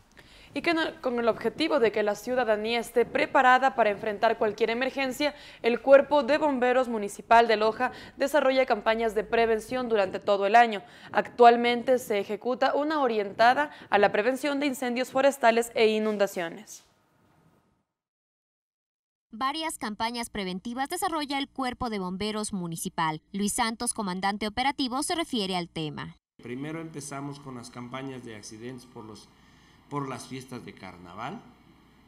y que con el objetivo de que la ciudadanía esté preparada para enfrentar cualquier emergencia, el Cuerpo de Bomberos Municipal de Loja desarrolla campañas de prevención durante todo el año. Actualmente se ejecuta una orientada a la prevención de incendios forestales e inundaciones. Varias campañas preventivas desarrolla el Cuerpo de Bomberos Municipal. Luis Santos, comandante operativo, se refiere al tema. Primero empezamos con las campañas de accidentes por los por las fiestas de carnaval.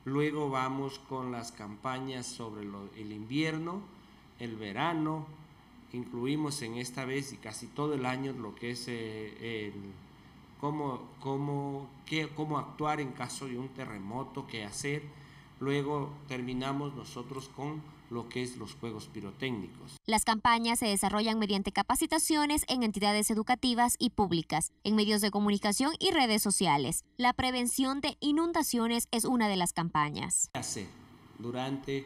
Luego vamos con las campañas sobre el invierno, el verano. Incluimos en esta vez y casi todo el año lo que es eh, el, cómo, cómo, qué, cómo actuar en caso de un terremoto, qué hacer. Luego terminamos nosotros con lo que es los juegos pirotécnicos. Las campañas se desarrollan mediante capacitaciones en entidades educativas y públicas, en medios de comunicación y redes sociales. La prevención de inundaciones es una de las campañas. ¿Qué hacer durante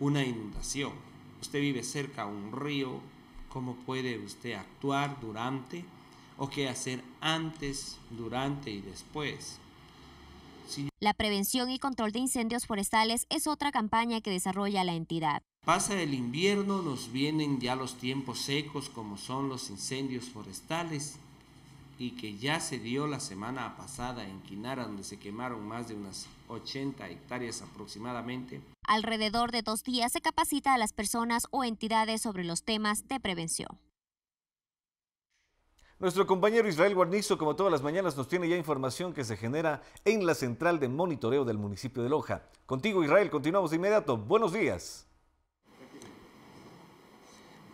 una inundación? Usted vive cerca a un río, ¿cómo puede usted actuar durante? o qué hacer antes, durante y después. La prevención y control de incendios forestales es otra campaña que desarrolla la entidad. Pasa el invierno, nos vienen ya los tiempos secos como son los incendios forestales y que ya se dio la semana pasada en Quinara, donde se quemaron más de unas 80 hectáreas aproximadamente. Alrededor de dos días se capacita a las personas o entidades sobre los temas de prevención. Nuestro compañero Israel Guarnizo, como todas las mañanas, nos tiene ya información que se genera en la central de monitoreo del municipio de Loja. Contigo, Israel, continuamos de inmediato. Buenos días.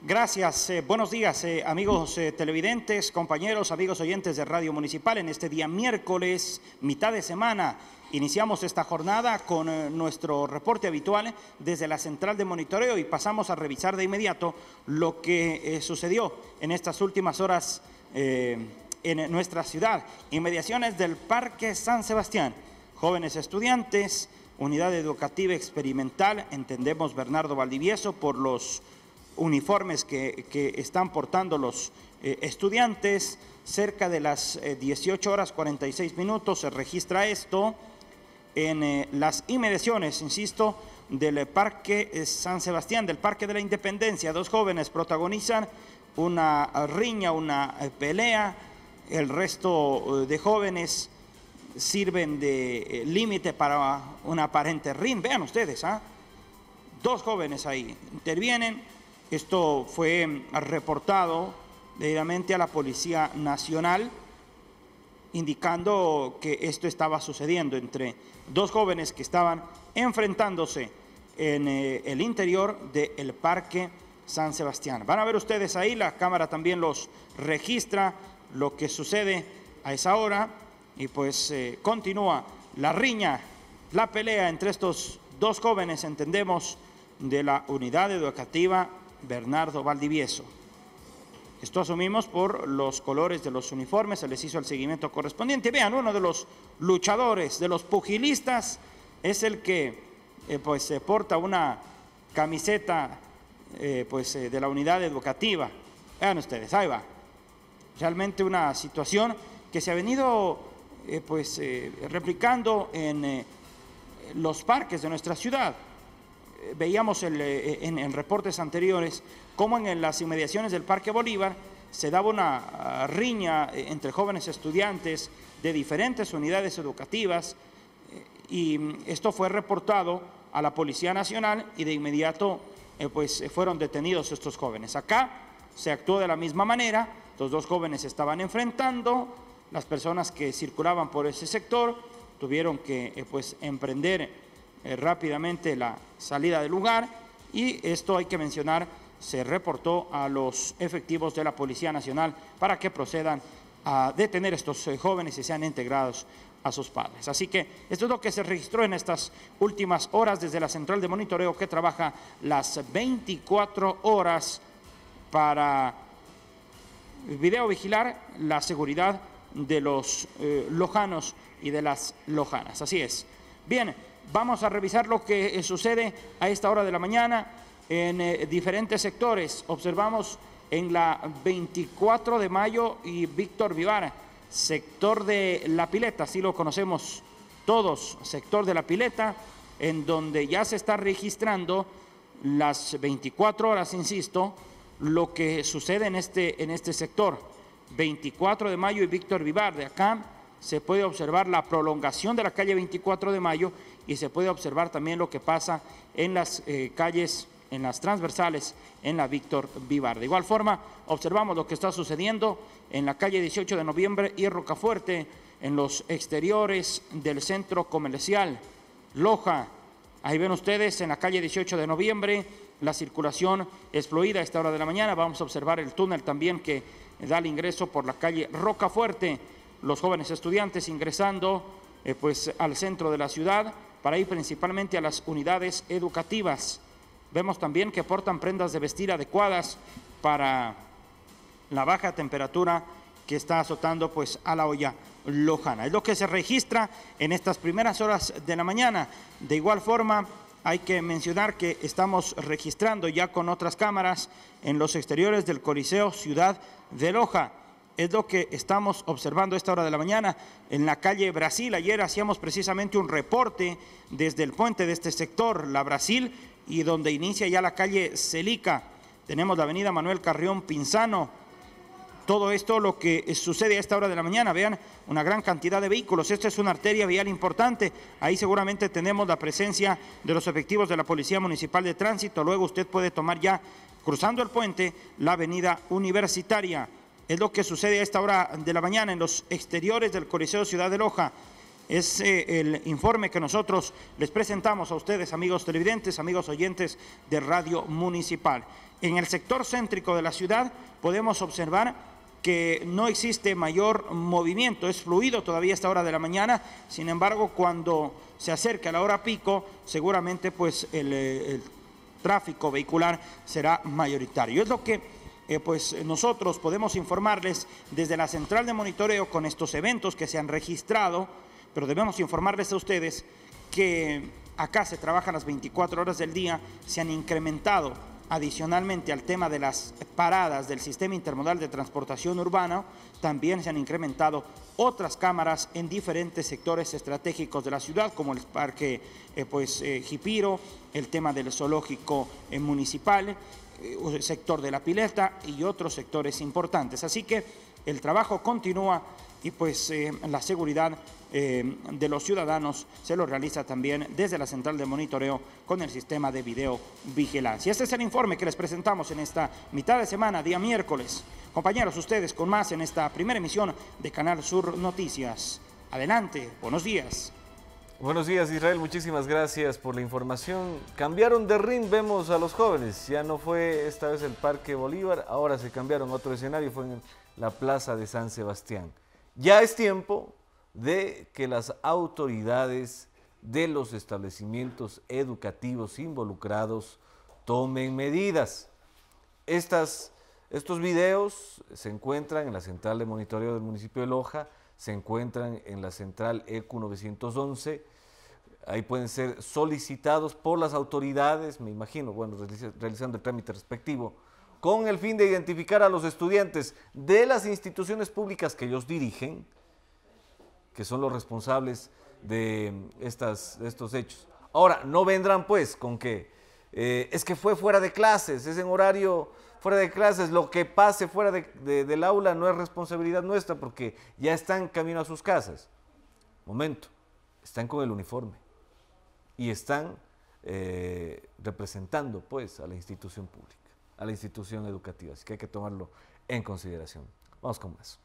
Gracias, eh, buenos días eh, amigos eh, televidentes, compañeros, amigos oyentes de Radio Municipal. En este día miércoles, mitad de semana, iniciamos esta jornada con nuestro reporte habitual desde la central de monitoreo y pasamos a revisar de inmediato lo que sucedió en estas últimas horas en nuestra ciudad. Inmediaciones del Parque San Sebastián, jóvenes estudiantes, unidad educativa experimental, entendemos Bernardo Valdivieso por los uniformes que, están portando los eh, estudiantes. Cerca de las 18 eh, horas 46 minutos se registra esto en eh, las inmediaciones, insisto, del Parque San Sebastián, del Parque de la Independencia. Dos jóvenes protagonizan una riña, una pelea. El resto de jóvenes sirven de límite para una aparente rin. Vean ustedes, ¿ah? Dos jóvenes ahí intervienen esto fue reportado debidamente a la Policía Nacional, indicando que esto estaba sucediendo entre dos jóvenes que estaban enfrentándose en eh, el interior del Parque San Sebastián. Van a ver ustedes ahí, la cámara también los registra lo que sucede a esa hora y pues eh, continúa la riña, la pelea entre estos dos jóvenes, entendemos, de la unidad educativa Bernardo Valdivieso. Esto asumimos por los colores de los uniformes, se les hizo el seguimiento correspondiente. Vean, uno de los luchadores, de los pugilistas, es el que eh, pues se porta una camiseta eh, pues, eh, de la unidad educativa. Vean ustedes, ahí va. Realmente una situación que se ha venido pues, replicando en los parques de nuestra ciudad veíamos eh, en, reportes anteriores cómo en las inmediaciones del Parque Bolívar se daba una ah, riña eh, entre jóvenes estudiantes de diferentes unidades educativas eh, y mm, esto fue reportado a la Policía Nacional y de inmediato pues fueron detenidos estos jóvenes. Acá se actuó de la misma manera, los dos jóvenes estaban enfrentando, las personas que circulaban por ese sector tuvieron que pues emprender eh, rápidamente la salida del lugar y esto hay que mencionar, se reportó a los efectivos de la Policía Nacional para que procedan a detener a estos eh, jóvenes y sean integrados a sus padres. Así que esto es lo que se registró en estas últimas horas desde la central de monitoreo que trabaja las 24 horas para video vigilar la seguridad de los eh, lojanos y de las lojanas. Así es. Bien, Vamos a revisar lo que eh, sucede a esta hora de la mañana en eh, diferentes sectores. Observamos en la 24 de mayo y Víctor Vivar, sector de La Pileta, así lo conocemos todos, sector de La Pileta, en donde ya se está registrando las 24 horas, insisto, lo que sucede en este, en este sector. 24 de mayo y Víctor Vivar, de acá se puede observar la prolongación de la calle 24 de mayo y se puede observar también lo que pasa en las eh, calles, en las transversales, en la Víctor Vivar. De igual forma, observamos lo que está sucediendo en la calle 18 de noviembre y Rocafuerte, en los exteriores del centro comercial Loja. Ahí ven ustedes en la calle 18 de noviembre, la circulación es fluida a esta hora de la mañana. Vamos a observar el túnel también que da el ingreso por la calle Rocafuerte. Los jóvenes estudiantes ingresando eh, pues, al centro de la ciudad para ir principalmente a las unidades educativas. Vemos también que portan prendas de vestir adecuadas para la baja temperatura que está azotando pues a la olla lojana. Es lo que se registra en estas primeras horas de la mañana. De igual forma, hay que mencionar que estamos registrando ya con otras cámaras en los exteriores del Coliseo Ciudad de Loja. Es lo que estamos observando a esta hora de la mañana en la calle Brasil. Ayer hacíamos precisamente un reporte desde el puente de este sector, la Brasil, y donde inicia ya la calle Celica. Tenemos la avenida Manuel Carrión Pinzano. Todo esto lo que sucede a esta hora de la mañana, vean, una gran cantidad de vehículos. Esta es una arteria vial importante. Ahí seguramente tenemos la presencia de los efectivos de la Policía Municipal de Tránsito. Luego usted puede tomar ya, cruzando el puente, la avenida Universitaria. Es lo que sucede a esta hora de la mañana en los exteriores del Coliseo Ciudad de Loja. Es eh, el informe que nosotros les presentamos a ustedes, amigos televidentes, amigos oyentes de Radio Municipal. En el sector céntrico de la ciudad podemos observar que no existe mayor movimiento, es fluido todavía a esta hora de la mañana, sin embargo cuando se acerca la hora pico, seguramente pues el, eh, tráfico vehicular será mayoritario. Es lo que eh, pues nosotros podemos informarles desde la central de monitoreo con estos eventos que se han registrado pero debemos informarles a ustedes que acá se trabajan las 24 horas del día, se han incrementado adicionalmente al tema de las paradas del sistema intermodal de transportación urbana, también se han incrementado otras cámaras en diferentes sectores estratégicos de la ciudad, como el parque eh, pues, eh, Jipiro, el tema del zoológico eh, municipal, el sector de la pileta y otros sectores importantes. Así que el trabajo continúa y pues la seguridad eh, de los ciudadanos se lo realiza también desde la central de monitoreo con el sistema de videovigilancia. Este es el informe que les presentamos en esta mitad de semana, día miércoles. Compañeros, ustedes con más en esta primera emisión de Canal Sur Noticias. Adelante, buenos días. Buenos días Israel, muchísimas gracias por la información. Cambiaron de ring, vemos a los jóvenes, ya no fue esta vez el Parque Bolívar, ahora se cambiaron a otro escenario, fue en la Plaza de San Sebastián. Ya es tiempo de que las autoridades de los establecimientos educativos involucrados tomen medidas. Estas, estos videos se encuentran en la central de monitoreo del municipio de Loja, se encuentran en la central ECU 911, ahí pueden ser solicitados por las autoridades, me imagino, bueno, realizando el trámite respectivo, con el fin de identificar a los estudiantes de las instituciones públicas que ellos dirigen, que son los responsables de, estas, estos hechos. Ahora, no vendrán pues con que eh, es que fue fuera de clases, es en horario fuera de clases, lo que pase fuera del aula no es responsabilidad nuestra porque ya están camino a sus casas. Momento, están con el uniforme y están eh, representando pues a la institución pública, a la institución educativa, así que hay que tomarlo en consideración. Vamos con más.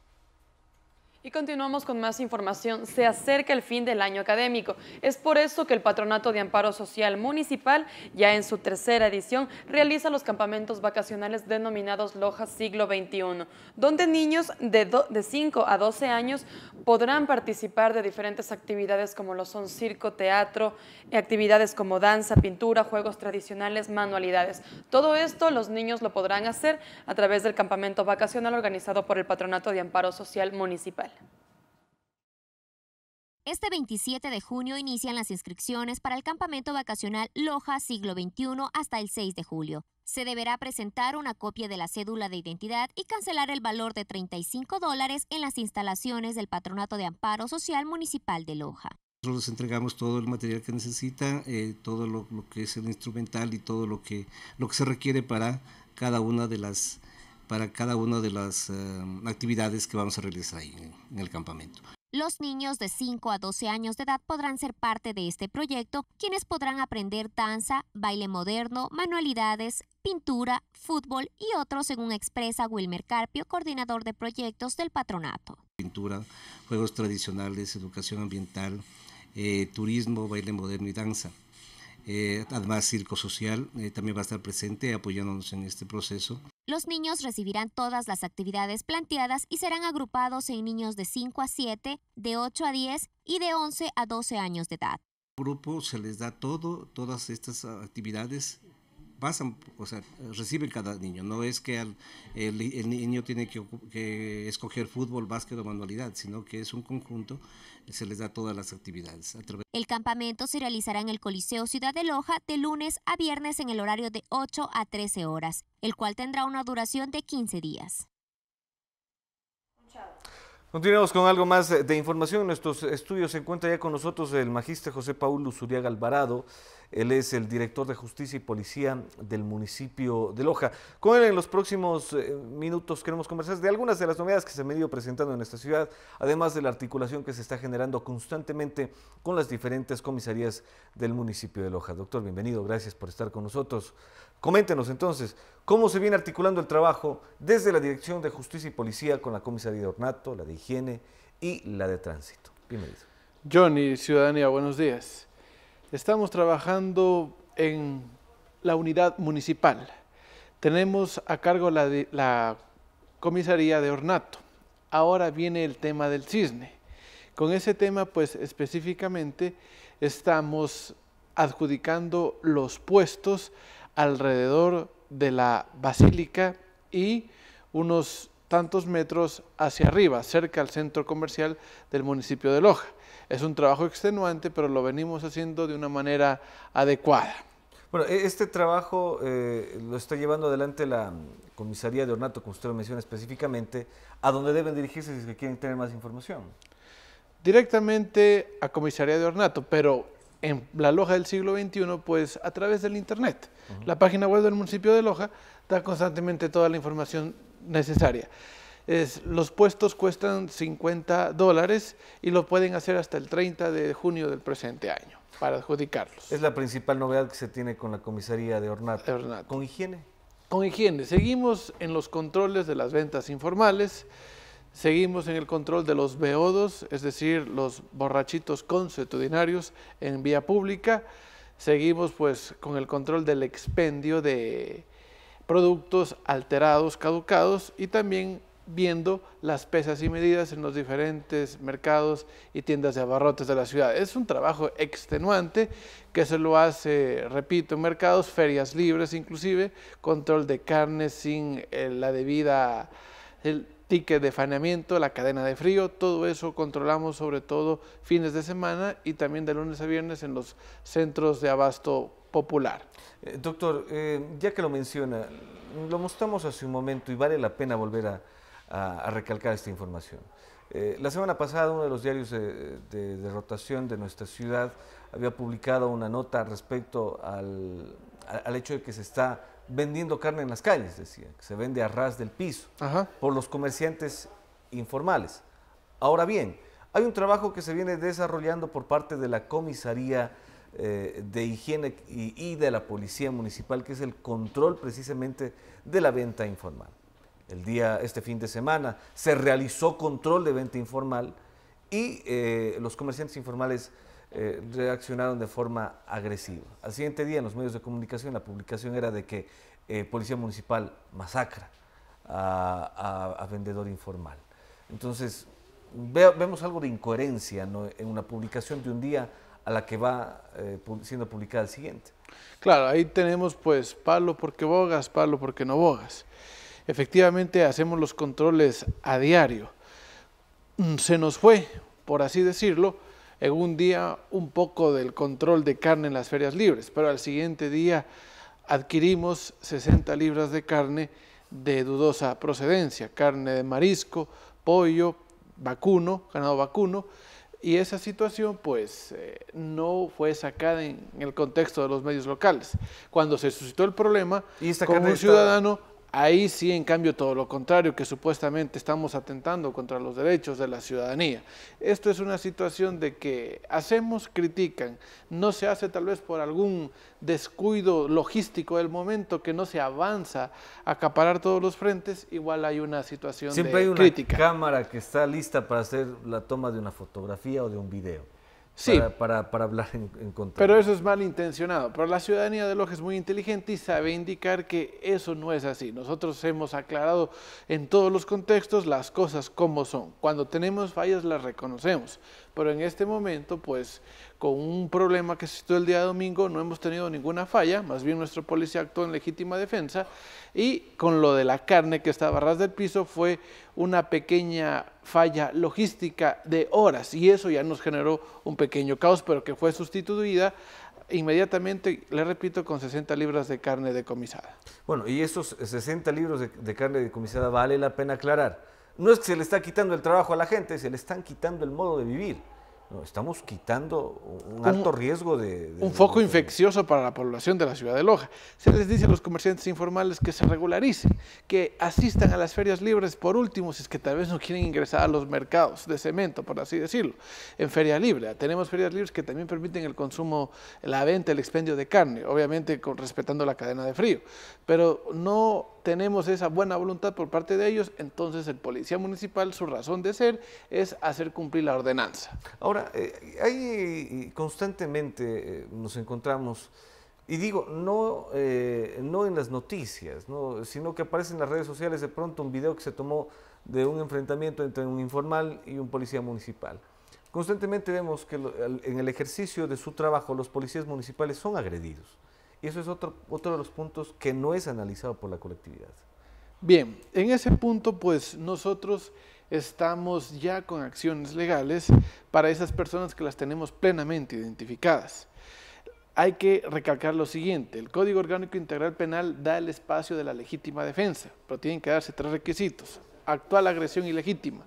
Y continuamos con más información. Se acerca el fin del año académico. Es por eso que el Patronato de Amparo Social Municipal, ya en su tercera edición, realiza los campamentos vacacionales denominados Lojas Siglo XXI, donde niños de, de 5 a 12 años podrán participar de diferentes actividades como lo son circo, teatro, actividades como danza, pintura, juegos tradicionales, manualidades. Todo esto los niños lo podrán hacer a través del campamento vacacional organizado por el Patronato de Amparo Social Municipal. Este 27 de junio inician las inscripciones para el campamento vacacional Loja Siglo XXI hasta el 6 de julio. Se deberá presentar una copia de la cédula de identidad y cancelar el valor de 35 dólares en las instalaciones del Patronato de Amparo Social Municipal de Loja. Nosotros les entregamos todo el material que necesitan, eh, todo lo, que es el instrumental y todo lo que, lo que se requiere para cada una de las para cada una de las eh, actividades que vamos a realizar ahí en el campamento. Los niños de 5 a 12 años de edad podrán ser parte de este proyecto, quienes podrán aprender danza, baile moderno, manualidades, pintura, fútbol y otros, según expresa Wilmer Carpio, coordinador de proyectos del patronato. Pintura, juegos tradicionales, educación ambiental, eh, turismo, baile moderno y danza. Eh, además, Circo Social eh, también va a estar presente apoyándonos en este proceso. Los niños recibirán todas las actividades planteadas y serán agrupados en niños de 5 a 7, de 8 a 10 y de 11 a 12 años de edad. grupo se les da todo, todas estas actividades pasan, o sea, reciben cada niño. No es que el, niño tiene que, escoger fútbol, básquet o manualidad, sino que es un conjunto, se les da todas las actividades. El campamento se realizará en el Coliseo Ciudad de Loja de lunes a viernes en el horario de 8 a 13 horas, el cual tendrá una duración de 15 días. Continuamos con algo más de información. En nuestros estudios se encuentra ya con nosotros el magíster José Paulo Zuriaga Alvarado. Él es el director de Justicia y Policía del municipio de Loja. Con él en los próximos eh, minutos queremos conversar de algunas de las novedades que se han venido presentando en esta ciudad, además de la articulación que se está generando constantemente con las diferentes comisarías del municipio de Loja. Doctor, bienvenido, gracias por estar con nosotros. Coméntenos entonces, ¿cómo se viene articulando el trabajo desde la Dirección de Justicia y Policía con la comisaría de Ornato, la de Higiene y la de Tránsito? Bienvenido. Johnny, ciudadanía, buenos días. Estamos trabajando en la unidad municipal. Tenemos a cargo la, comisaría de Ornato. Ahora viene el tema del cisne. Con ese tema, pues específicamente, estamos adjudicando los puestos alrededor de la basílica y unos tantos metros hacia arriba, cerca al centro comercial del municipio de Loja. Es un trabajo extenuante, pero lo venimos haciendo de una manera adecuada. Bueno, e-, este trabajo eh, lo está llevando adelante la comisaría de Ornato, como usted lo menciona específicamente, ¿a dónde deben dirigirse si quieren tener más información? Directamente a comisaría de Ornato, pero en la Loja del siglo XXI, pues a través del Internet. La página web del municipio de Loja da constantemente toda la información necesaria. Es, los puestos cuestan 50 dólares y lo pueden hacer hasta el 30 de junio del presente año para adjudicarlos. Es la principal novedad que se tiene con la comisaría de Ornato. De Ornato. ¿Con higiene? Con higiene. Seguimos en los controles de las ventas informales, seguimos en el control de los beodos, es decir, los borrachitos consuetudinarios en vía pública, seguimos pues con el control del expendio de productos alterados, caducados y también viendo las pesas y medidas en los diferentes mercados y tiendas de abarrotes de la ciudad. Es un trabajo extenuante que se lo hace, repito, en mercados, ferias libres inclusive, control de carne sin eh, la debida, el ticket de faneamiento, la cadena de frío, todo eso controlamos sobre todo fines de semana y también de lunes a viernes en los centros de abasto popular. Eh, doctor, eh, ya que lo menciona, lo mostramos hace un momento y vale la pena volver a, a, recalcar esta información. Eh, la semana pasada uno de los diarios de, rotación de nuestra ciudad había publicado una nota respecto al, al, hecho de que se está vendiendo carne en las calles, decía, que se vende a ras del piso por los comerciantes informales. Ahora bien, hay un trabajo que se viene desarrollando por parte de la comisaría eh, de higiene y, y de la policía municipal, que es el control precisamente de la venta informal el día, este fin de semana, se realizó control de venta informal y eh, los comerciantes informales eh, reaccionaron de forma agresiva. Al siguiente día en los medios de comunicación la publicación era de que eh, Policía Municipal masacra a, vendedor informal. Entonces, vemos algo de incoherencia en una publicación de un día a la que va siendo publicada el siguiente. Claro, ahí tenemos pues palo porque bogas, palo porque no bogas efectivamente hacemos los controles a diario. Mm, se nos fue, por así decirlo, en un día un poco del control de carne en las ferias libres, pero al siguiente día adquirimos 60 libras de carne de dudosa procedencia, carne de marisco, pollo, vacuno, ganado vacuno, y esa situación pues eh, no fue sacada en, el contexto de los medios locales. Cuando se suscitó el problema, ¿Y como un ciudadano Ahí sí, en cambio, todo lo contrario, que supuestamente estamos atentando contra los derechos de la ciudadanía. Esto es una situación de que hacemos, critican, no se hace tal vez por algún descuido logístico del momento, que no se avanza a acaparar todos los frentes, igual hay una situación Siempre de crítica. Siempre hay una cámara que está lista para hacer la toma de una fotografía o de un video sí, para, hablar en, contra. Pero eso es malintencionado. Pero la ciudadanía de Loja es muy inteligente y sabe indicar que eso no es así. Nosotros hemos aclarado en todos los contextos las cosas como son. Cuando tenemos fallas las reconocemos. Pero en este momento, pues con un problema que se el día domingo, no hemos tenido ninguna falla, más bien nuestro policía actuó en legítima defensa y con lo de la carne que estaba a ras del piso fue una pequeña falla logística de horas y eso ya nos generó un pequeño caos, pero que fue sustituida inmediatamente, le repito, con 60 libras de carne decomisada. Bueno, y esos 60 libros de, de carne decomisada vale la pena aclarar no es que se le está quitando el trabajo a la gente, se le están quitando el modo de vivir. No, estamos quitando un alto riesgo de... un foco infeccioso para la población de la ciudad de Loja. Se les dice a los comerciantes informales que se regularicen, que asistan a las ferias libres por último, si es que tal vez no quieren ingresar a los mercados de cemento, por así decirlo, en feria libre. Tenemos ferias libres que también permiten el consumo, la venta, el expendio de carne, obviamente con, respetando la cadena de frío, pero no tenemos esa buena voluntad por parte de ellos, entonces el policía municipal, su razón de ser es hacer cumplir la ordenanza. Ahora, eh, ahí constantemente eh, nos encontramos, y digo, no, eh, no en las noticias, ¿no? sino que aparece en las redes sociales de pronto un video que se tomó de un enfrentamiento entre un informal y un policía municipal. Constantemente vemos que en el ejercicio de su trabajo los policías municipales son agredidos. Y eso es otro, otro de los puntos que no es analizado por la colectividad. Bien, en ese punto pues nosotros estamos ya con acciones legales para esas personas que las tenemos plenamente identificadas. Hay que recalcar lo siguiente, el Código Orgánico Integral Penal da el espacio de la legítima defensa, pero tienen que darse tres requisitos. Actual agresión ilegítima.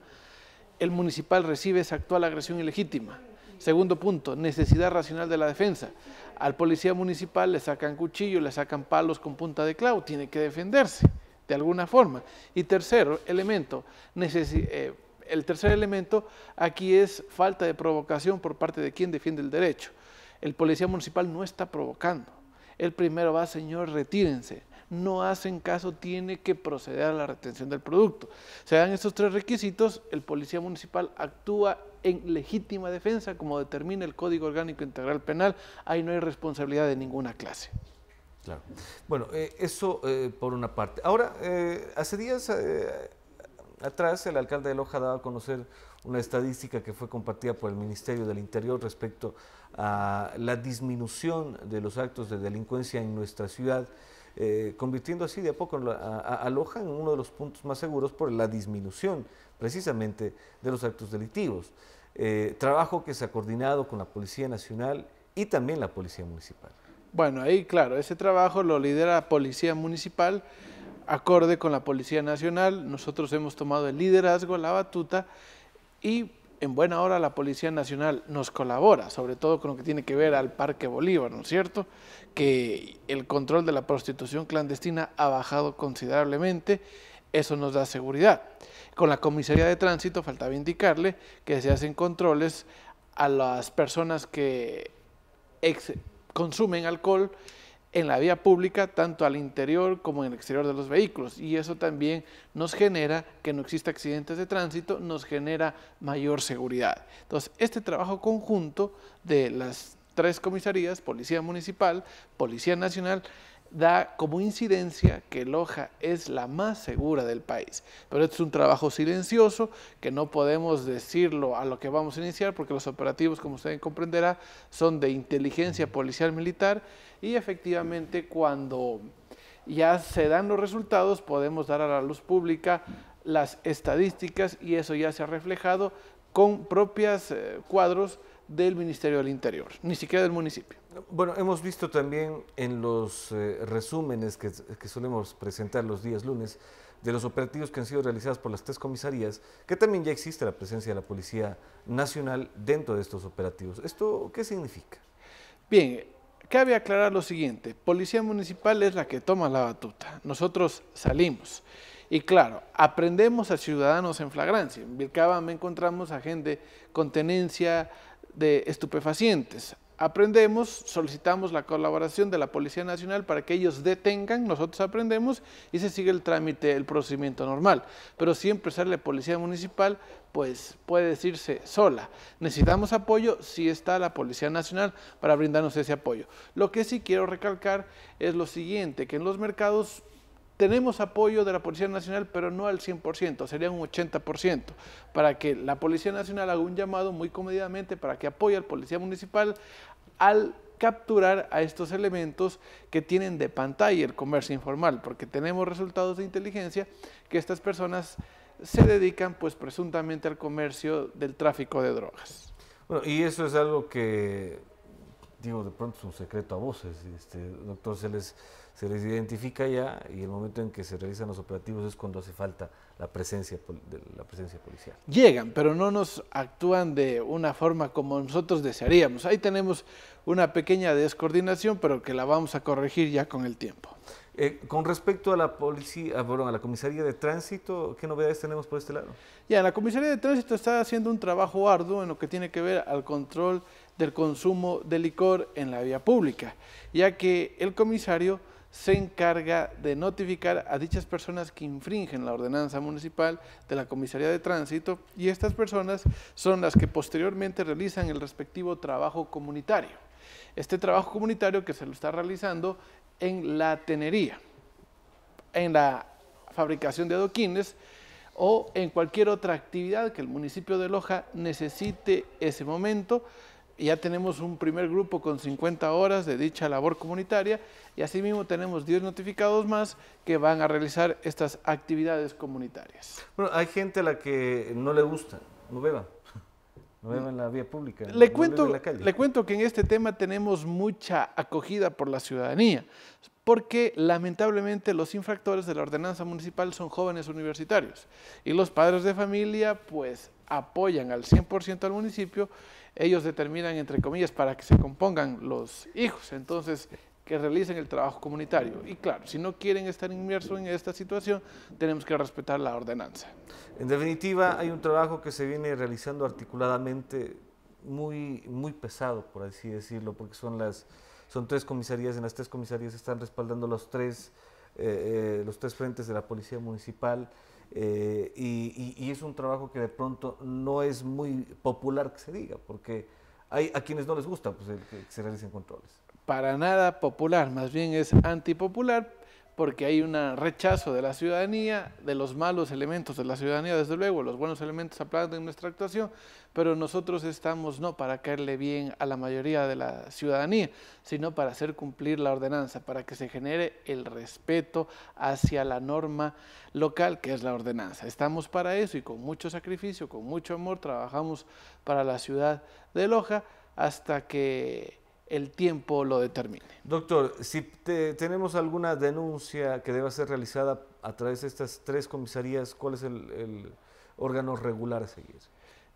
El municipal recibe esa actual agresión ilegítima. Segundo punto, necesidad racional de la defensa. Al policía municipal le sacan cuchillo, le sacan palos con punta de clavo, tiene que defenderse de alguna forma. Y tercero elemento, eh, el tercer elemento aquí es falta de provocación por parte de quien defiende el derecho. El policía municipal no está provocando. El primero va, señor, retírense no hacen caso, tiene que proceder a la retención del producto. Se dan estos tres requisitos, el policía municipal actúa en legítima defensa, como determina el Código Orgánico Integral Penal, ahí no hay responsabilidad de ninguna clase. Claro. Bueno, eh, eso eh, por una parte. Ahora, eh, hace días atrás el alcalde de Loja daba a conocer una estadística que fue compartida por el Ministerio del Interior respecto a la disminución de los actos de delincuencia en nuestra ciudad. Convirtiendo así de a poco a, Loja en uno de los puntos más seguros por la disminución precisamente de los actos delictivos. Eh, trabajo que se ha coordinado con la Policía Nacional y también la Policía Municipal. Bueno, ahí claro, ese trabajo lo lidera la Policía Municipal, acorde con la Policía Nacional. Nosotros hemos tomado el liderazgo, la batuta y en buena hora la Policía Nacional nos colabora, sobre todo con lo que tiene que ver al Parque Bolívar, ¿no es cierto? Que el control de la prostitución clandestina ha bajado considerablemente, eso nos da seguridad. Con la Comisaría de Tránsito faltaba indicarle que se hacen controles a las personas que consumen alcohol en la vía pública, tanto al interior como en el exterior de los vehículos. Y eso también nos genera que no exista accidentes de tránsito, nos genera mayor seguridad. Entonces, este trabajo conjunto de las tres comisarías, Policía Municipal, Policía Nacional, da como incidencia que Loja es la más segura del país. Pero esto es un trabajo silencioso que no podemos decirlo a lo que vamos a iniciar porque los operativos, como usted comprenderá, son de inteligencia policial militar y efectivamente cuando ya se dan los resultados podemos dar a la luz pública las estadísticas y eso ya se ha reflejado con propios eh, cuadros del Ministerio del Interior, ni siquiera del municipio. Bueno, hemos visto también en los eh, resúmenes que, que, solemos presentar los días lunes de los operativos que han sido realizados por las tres comisarías, que también ya existe la presencia de la Policía Nacional dentro de estos operativos. ¿Esto qué significa? Bien, cabe aclarar lo siguiente, Policía Municipal es la que toma la batuta, nosotros salimos. Y claro, aprendemos a ciudadanos en flagrancia. En Vilcaba me encontramos a gente con tenencia de estupefacientes. Aprendemos, solicitamos la colaboración de la Policía Nacional para que ellos detengan, nosotros aprendemos y se sigue el trámite, el procedimiento normal. Pero siempre sale la Policía Municipal, pues puede decirse sola. Necesitamos apoyo, si está la Policía Nacional para brindarnos ese apoyo. Lo que sí quiero recalcar es lo siguiente, que en los mercados tenemos apoyo de la Policía Nacional, pero no al 100%, sería un 80%, para que la Policía Nacional haga un llamado muy comedidamente para que apoye al Policía Municipal al capturar a estos elementos que tienen de pantalla el comercio informal, porque tenemos resultados de inteligencia que estas personas se dedican pues presuntamente al comercio del tráfico de drogas. Bueno, y eso es algo que digo, de pronto es un secreto a voces, este, doctor, se les, se les identifica ya y el momento en que se realizan los operativos es cuando hace falta la presencia, la presencia policial. Llegan, pero no nos actúan de una forma como nosotros desearíamos. Ahí tenemos una pequeña descoordinación, pero que la vamos a corregir ya con el tiempo. Eh, con respecto a la policía, a la comisaría de tránsito, ¿qué novedades tenemos por este lado? Ya, la comisaría de tránsito está haciendo un trabajo arduo en lo que tiene que ver al control del consumo de licor en la vía pública, ya que el comisario se encarga de notificar a dichas personas que infringen la ordenanza municipal de la comisaría de tránsito y estas personas son las que posteriormente realizan el respectivo trabajo comunitario. Este trabajo comunitario que se lo está realizando en la tenería, en la fabricación de adoquines o en cualquier otra actividad que el municipio de Loja necesite ese momento. Ya tenemos un primer grupo con 50 horas de dicha labor comunitaria y asimismo tenemos 10 notificados más que van a realizar estas actividades comunitarias. Bueno, hay gente a la que no le gusta, no beba. No en la vía pública. Le, cuento, le cuento que en este tema tenemos mucha acogida por la ciudadanía, porque lamentablemente los infractores de la ordenanza municipal son jóvenes universitarios y los padres de familia pues apoyan al 100% al municipio, ellos determinan entre comillas para que se compongan los hijos, entonces que realicen el trabajo comunitario. Y claro, si no quieren estar inmersos en esta situación, tenemos que respetar la ordenanza. En definitiva, hay un trabajo que se viene realizando articuladamente muy, muy pesado, por así decirlo, porque son, las, son tres comisarías, en las tres comisarías están respaldando los tres, eh, eh, los tres frentes de la Policía Municipal. Eh, y, y, es un trabajo que de pronto no es muy popular que se diga, porque hay a quienes no les gusta pues, que se realicen controles. Para nada popular, más bien es antipopular porque hay un rechazo de la ciudadanía, de los malos elementos de la ciudadanía, desde luego, los buenos elementos aplauden en nuestra actuación, pero nosotros estamos no para caerle bien a la mayoría de la ciudadanía, sino para hacer cumplir la ordenanza, para que se genere el respeto hacia la norma local que es la ordenanza. Estamos para eso y con mucho sacrificio, con mucho amor, trabajamos para la ciudad de Loja hasta que el tiempo lo determine. Doctor, si tenemos alguna denuncia que deba ser realizada a través de estas tres comisarías, ¿cuál es el, órgano regular a seguir?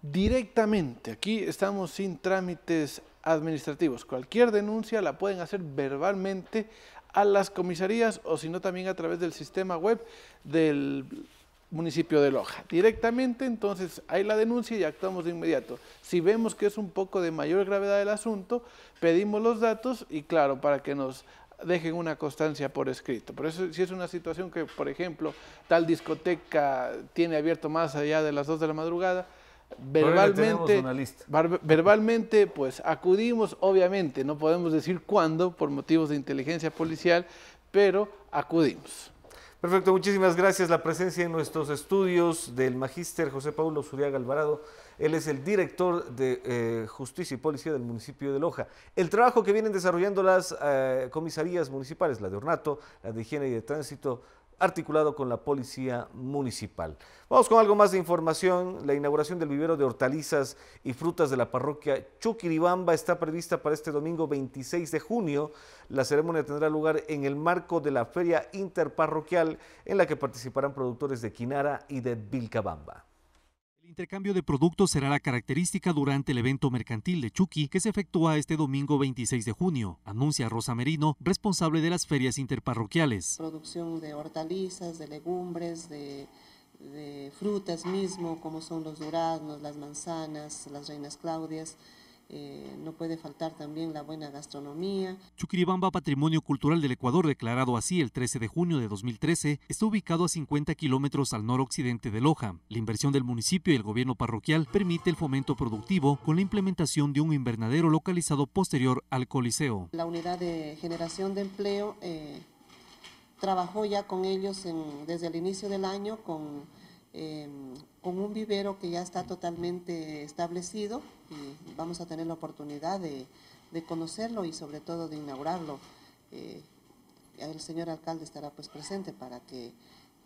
Directamente, aquí estamos sin trámites administrativos. Cualquier denuncia la pueden hacer verbalmente a las comisarías o si no también a través del sistema web del municipio de Loja. Directamente, entonces, hay la denuncia y actuamos de inmediato. Si vemos que es un poco de mayor gravedad el asunto, pedimos los datos y claro, para que nos dejen una constancia por escrito. Por eso, si es una situación que, por ejemplo, tal discoteca tiene abierto más allá de las 2 de la madrugada, verbalmente, verbalmente, pues acudimos, obviamente, no podemos decir cuándo por motivos de inteligencia policial, pero acudimos. Perfecto, muchísimas gracias. La presencia en nuestros estudios del magíster José Paulo Zuriaga Alvarado. Él es el director de eh, Justicia y Policía del municipio de Loja. El trabajo que vienen desarrollando las eh, comisarías municipales, la de Ornato, la de Higiene y de Tránsito, articulado con la Policía Municipal. Vamos con algo más de información. La inauguración del vivero de hortalizas y frutas de la parroquia Chuquiribamba está prevista para este domingo 26 de junio. La ceremonia tendrá lugar en el marco de la Feria Interparroquial en la que participarán productores de Quinara y de Vilcabamba. Intercambio de productos será la característica durante el evento mercantil de Chucky que se efectúa este domingo 26 de junio, anuncia Rosa Merino, responsable de las ferias interparroquiales. Producción de hortalizas, de legumbres, de, de frutas mismo, como son los duraznos, las manzanas, las reinas claudias, eh, no puede faltar también la buena gastronomía. Chuquiribamba, Patrimonio Cultural del Ecuador, declarado así el 13 de junio de 2013, está ubicado a 50 kilómetros al noroccidente de Loja. La inversión del municipio y el gobierno parroquial permite el fomento productivo con la implementación de un invernadero localizado posterior al Coliseo. La unidad de generación de empleo eh, trabajó ya con ellos desde el inicio del año con Em, con un vivero que ya está totalmente establecido y vamos a tener la oportunidad de, conocerlo y sobre todo de inaugurarlo. Eh, el señor alcalde estará pues presente para que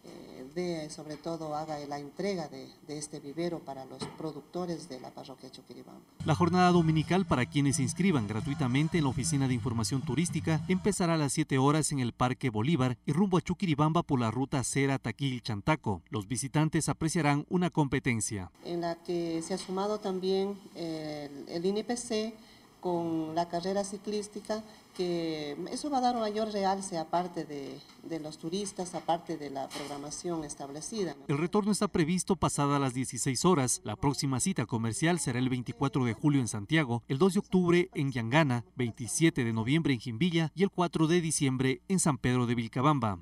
eh, dé, sobre todo, haga la entrega de, de, este vivero para los productores de la parroquia Chuquiribamba. La jornada dominical para quienes se inscriban gratuitamente en la Oficina de Información Turística empezará a las 7 horas en el Parque Bolívar y rumbo a Chuquiribamba por la ruta Cera Taquil Chantaco. Los visitantes apreciarán una competencia. En la que se ha sumado también el, el INPC con la carrera ciclística, que eso va a dar mayor realce aparte de, de los turistas, aparte de la programación establecida. ¿no? El retorno está previsto pasada las 16 horas. La próxima cita comercial será el 24 de julio en Santiago, el 2 de octubre en Yangana, 27 de noviembre en Jimbilla y el 4 de diciembre en San Pedro de Vilcabamba.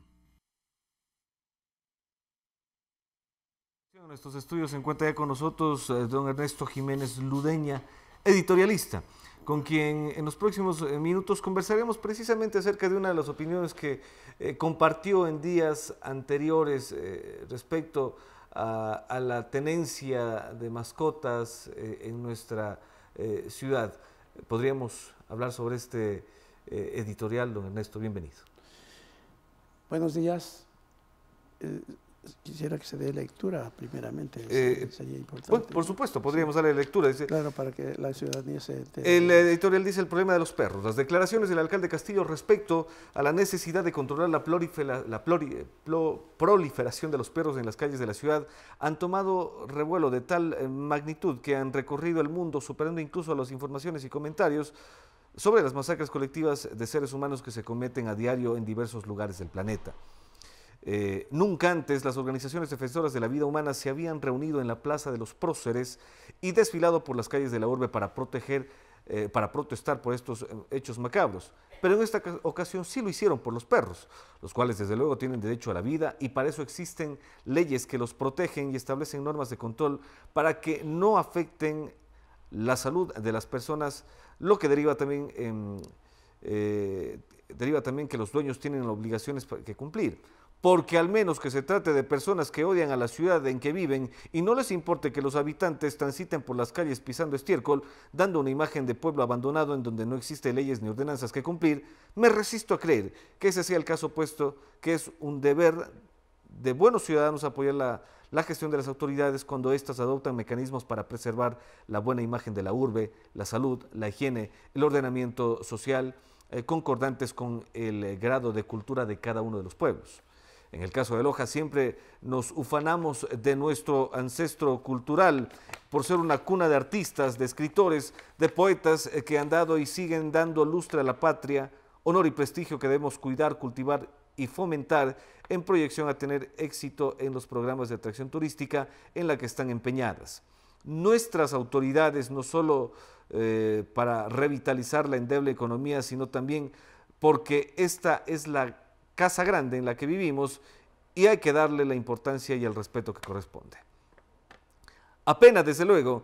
En estos estudios se encuentra ya con nosotros eh, don Ernesto Jiménez Ludeña, editorialista con quien en los próximos minutos conversaremos precisamente acerca de una de las opiniones que eh, compartió en días anteriores eh, respecto a, la tenencia de mascotas eh, en nuestra ciudad. Podríamos hablar sobre este editorial, don Ernesto, bienvenido. Buenos días quisiera que se dé lectura primeramente, eh, sería importante. Bueno, por supuesto, podríamos darle lectura. Dice, claro, para que la ciudadanía se entere. El editorial dice el problema de los perros. Las declaraciones del alcalde Castillo respecto a la necesidad de controlar la, la plori, plo, proliferación de los perros en las calles de la ciudad han tomado revuelo de tal eh, magnitud que han recorrido el mundo, superando incluso a las informaciones y comentarios sobre las masacres colectivas de seres humanos que se cometen a diario en diversos lugares del planeta. Eh, nunca antes las organizaciones defensoras de la vida humana se habían reunido en la Plaza de los Próceres y desfilado por las calles de la urbe para proteger, eh, para protestar por estos hechos macabros. Pero en esta ocasión sí lo hicieron por los perros, los cuales desde luego tienen derecho a la vida y para eso existen leyes que los protegen y establecen normas de control para que no afecten la salud de las personas, lo que deriva también, eh, deriva también que los dueños tienen obligaciones que cumplir porque al menos que se trate de personas que odian a la ciudad en que viven y no les importe que los habitantes transiten por las calles pisando estiércol, dando una imagen de pueblo abandonado en donde no existe leyes ni ordenanzas que cumplir, me resisto a creer que ese sea el caso puesto que es un deber de buenos ciudadanos apoyar la, gestión de las autoridades cuando éstas adoptan mecanismos para preservar la buena imagen de la urbe, la salud, la higiene, el ordenamiento social, eh, concordantes con el eh, grado de cultura de cada uno de los pueblos. En el caso de Loja siempre nos ufanamos de nuestro ancestro cultural por ser una cuna de artistas, de escritores, de poetas eh, que han dado y siguen dando lustre a la patria, honor y prestigio que debemos cuidar, cultivar y fomentar en proyección a tener éxito en los programas de atracción turística en la que están empeñadas. Nuestras autoridades, no solo eh, para revitalizar la endeble economía, sino también porque esta es la casa grande en la que vivimos y hay que darle la importancia y el respeto que corresponde. Apenas, desde luego,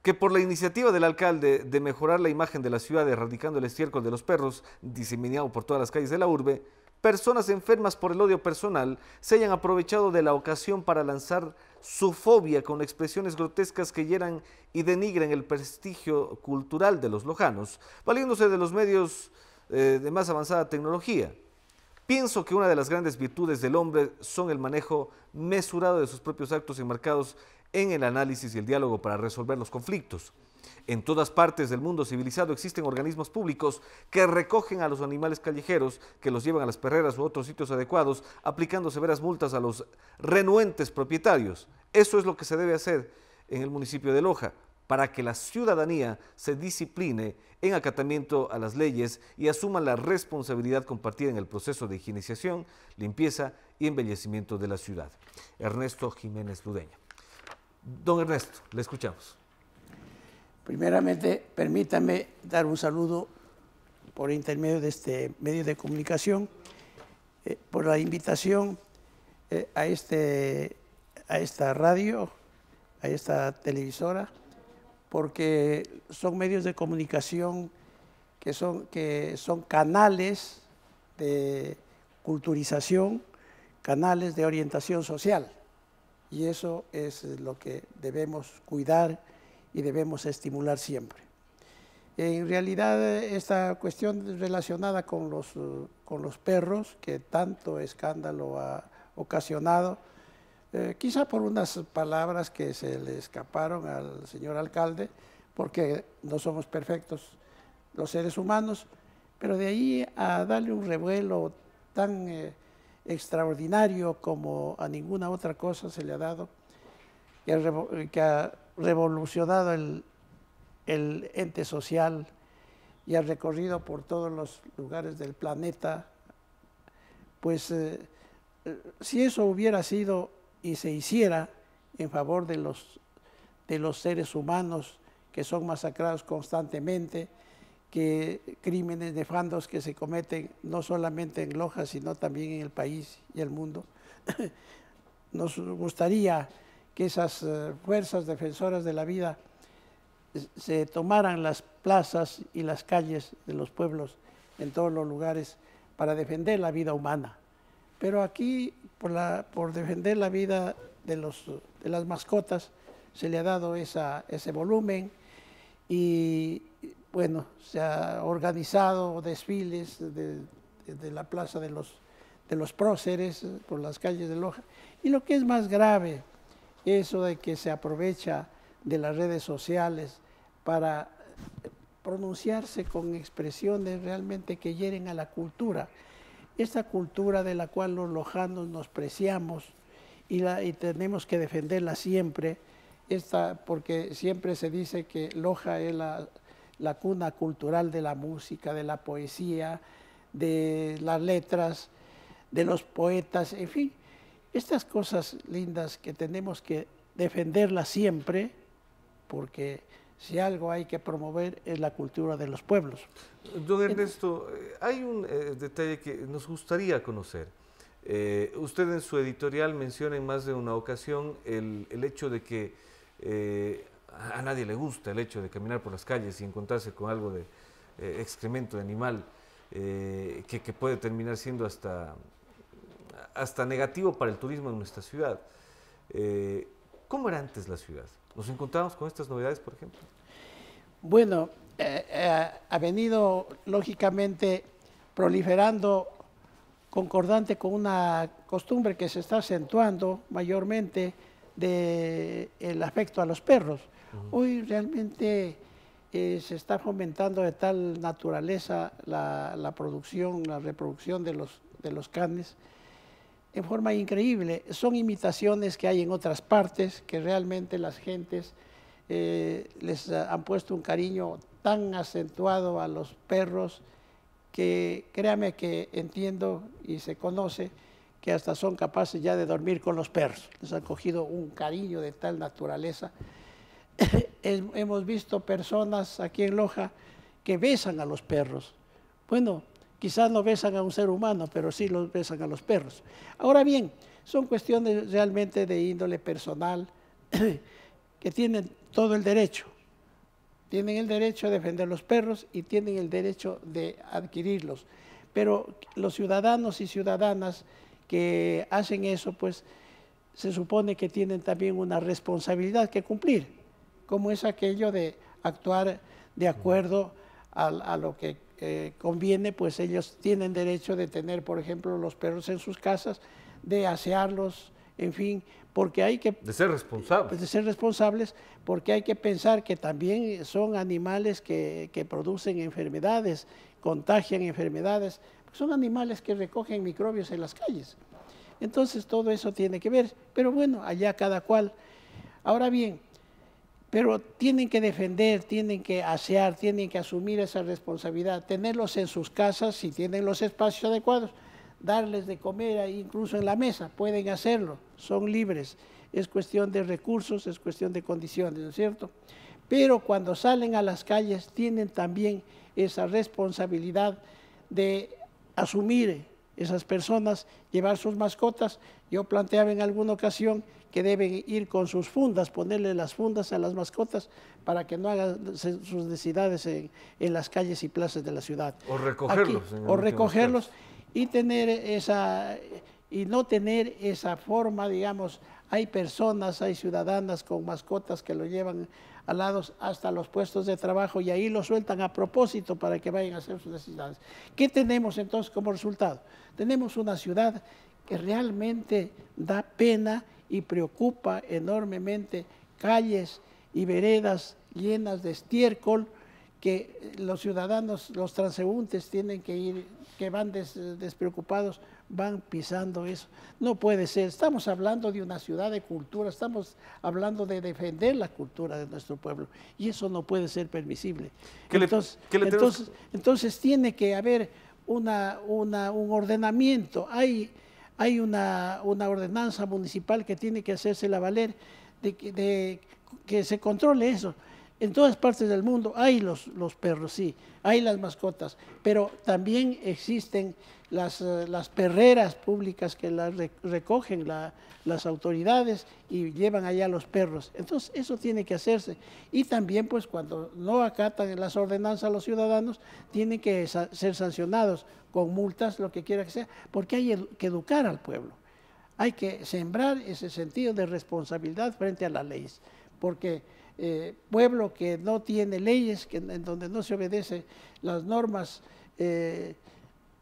que por la iniciativa del alcalde de mejorar la imagen de la ciudad erradicando el estiércol de los perros diseminado por todas las calles de la urbe, personas enfermas por el odio personal se hayan aprovechado de la ocasión para lanzar su fobia con expresiones grotescas que hieran y denigren el prestigio cultural de los lojanos, valiéndose de los medios eh, de más avanzada tecnología. Pienso que una de las grandes virtudes del hombre son el manejo mesurado de sus propios actos enmarcados en el análisis y el diálogo para resolver los conflictos. En todas partes del mundo civilizado existen organismos públicos que recogen a los animales callejeros, que los llevan a las perreras u otros sitios adecuados, aplicando severas multas a los renuentes propietarios. Eso es lo que se debe hacer en el municipio de Loja, para que la ciudadanía se discipline en acatamiento a las leyes y asuma la responsabilidad compartida en el proceso de higienización, limpieza y embellecimiento de la ciudad. Ernesto Jiménez Ludeña. Don Ernesto, le escuchamos. Primeramente, permítame dar un saludo por intermedio de este medio de comunicación, eh, por la invitación eh, a, este, a esta radio, a esta televisora, porque son medios de comunicación que son, que son canales de culturización, canales de orientación social. Y eso es lo que debemos cuidar y debemos estimular siempre. En realidad, esta cuestión relacionada con los, con los perros, que tanto escándalo ha ocasionado, eh, quizá por unas palabras que se le escaparon al señor alcalde, porque no somos perfectos los seres humanos, pero de ahí a darle un revuelo tan eh, extraordinario como a ninguna otra cosa se le ha dado, que ha, revolucionado el, ente social y ha recorrido por todos los lugares del planeta, pues eh, si eso hubiera sido y se hiciera en favor de los, de los seres humanos que son masacrados constantemente, que crímenes nefandos que se cometen no solamente en Loja, sino también en el país y el mundo. Nos gustaría que esas eh, fuerzas defensoras de la vida se tomaran las plazas y las calles de los pueblos en todos los lugares para defender la vida humana. Pero aquí, por, defender la vida de, los, de las mascotas, se le ha dado ese volumen y bueno, se ha organizado desfiles de, la plaza de los, de los próceres por las calles de Loja. Y lo que es más grave, eso de que se aprovecha de las redes sociales para pronunciarse con expresiones realmente que hieren a la cultura. Esta cultura de la cual los lojanos nos preciamos y, tenemos que defenderla siempre, esta, porque siempre se dice que Loja es la la cuna cultural de la música, de la poesía, de las letras, de los poetas, en fin, estas cosas lindas que tenemos que defenderlas siempre, porque si algo hay que promover es la cultura de los pueblos. Don Ernesto, eh, hay un eh, detalle que nos gustaría conocer. Eh, usted en su editorial menciona en más de una ocasión el, hecho de que a nadie le gusta el hecho de caminar por las calles y encontrarse con algo de excremento de animal eh, que, puede terminar siendo hasta, hasta negativo para el turismo en nuestra ciudad. ¿Cómo era antes la ciudad? ¿Nos encontramos con estas novedades, por ejemplo? Bueno, ha venido lógicamente proliferando concordante con una costumbre que se está acentuando mayormente del afecto a los perros. Hoy realmente eh, se está fomentando de tal naturaleza la, producción, la reproducción de los, de los canes en forma increíble. Son imitaciones que hay en otras partes que realmente las gentes eh, les han puesto un cariño tan acentuado a los perros que créame que entiendo y se conoce que hasta son capaces ya de dormir con los perros. Les han cogido un cariño de tal naturaleza hemos visto personas aquí en Loja que besan a los perros. Bueno, quizás no besan a un ser humano, pero sí los besan a los perros. Ahora bien, son cuestiones realmente de índole personal que tienen todo el derecho. Tienen el derecho a defender los perros y tienen el derecho de adquirirlos. Pero los ciudadanos y ciudadanas que hacen eso, pues se supone que tienen también una responsabilidad que cumplir como es aquello de actuar de acuerdo a, lo que eh, conviene, pues ellos tienen derecho de tener, por ejemplo, los perros en sus casas, de asearlos, en fin, porque hay que... De ser responsables. De ser responsables, porque hay que pensar que también son animales que, que producen enfermedades, contagian enfermedades, son animales que recogen microbios en las calles. Entonces todo eso tiene que ver, pero bueno, allá cada cual. Ahora bien, pero tienen que defender, tienen que asear, tienen que asumir esa responsabilidad, tenerlos en sus casas si tienen los espacios adecuados, darles de comer incluso en la mesa, pueden hacerlo, son libres, es cuestión de recursos, es cuestión de condiciones, ¿no es cierto? Pero cuando salen a las calles tienen también esa responsabilidad de asumir esas personas, llevar sus mascotas. Yo planteaba en alguna ocasión que deben ir con sus fundas, ponerle las fundas a las mascotas para que no hagan sus necesidades en, las calles y plazas de la ciudad. O recogerlos. o recogerlos y tener esa y no tener esa forma, digamos, hay personas, hay ciudadanas con mascotas que lo llevan al lado hasta los puestos de trabajo y ahí lo sueltan a propósito para que vayan a hacer sus necesidades. ¿Qué tenemos entonces como resultado? Tenemos una ciudad que realmente da pena y preocupa enormemente calles y veredas llenas de estiércol que los ciudadanos, los transeúntes tienen que ir, que van despreocupados, van pisando eso. No puede ser. Estamos hablando de una ciudad de cultura, estamos hablando de defender la cultura de nuestro pueblo y eso no puede ser permisible. Entonces, entonces, entonces, tiene que haber una, una, un ordenamiento. Hay, hay una, ordenanza municipal que tiene que hacerse la valer de, de que se controle eso. En todas partes del mundo hay los, los perros, sí, hay las mascotas, pero también existen las, eh, las perreras públicas que las recogen las autoridades y llevan allá los perros. Entonces, eso tiene que hacerse. Y también, pues, cuando no acatan las ordenanzas los ciudadanos, tienen que ser sancionados con multas, lo que quiera que sea, porque hay que educar al pueblo. Hay que sembrar ese sentido de responsabilidad frente a las leyes, porque eh, pueblo que no tiene leyes, que, en donde no se obedece las normas eh,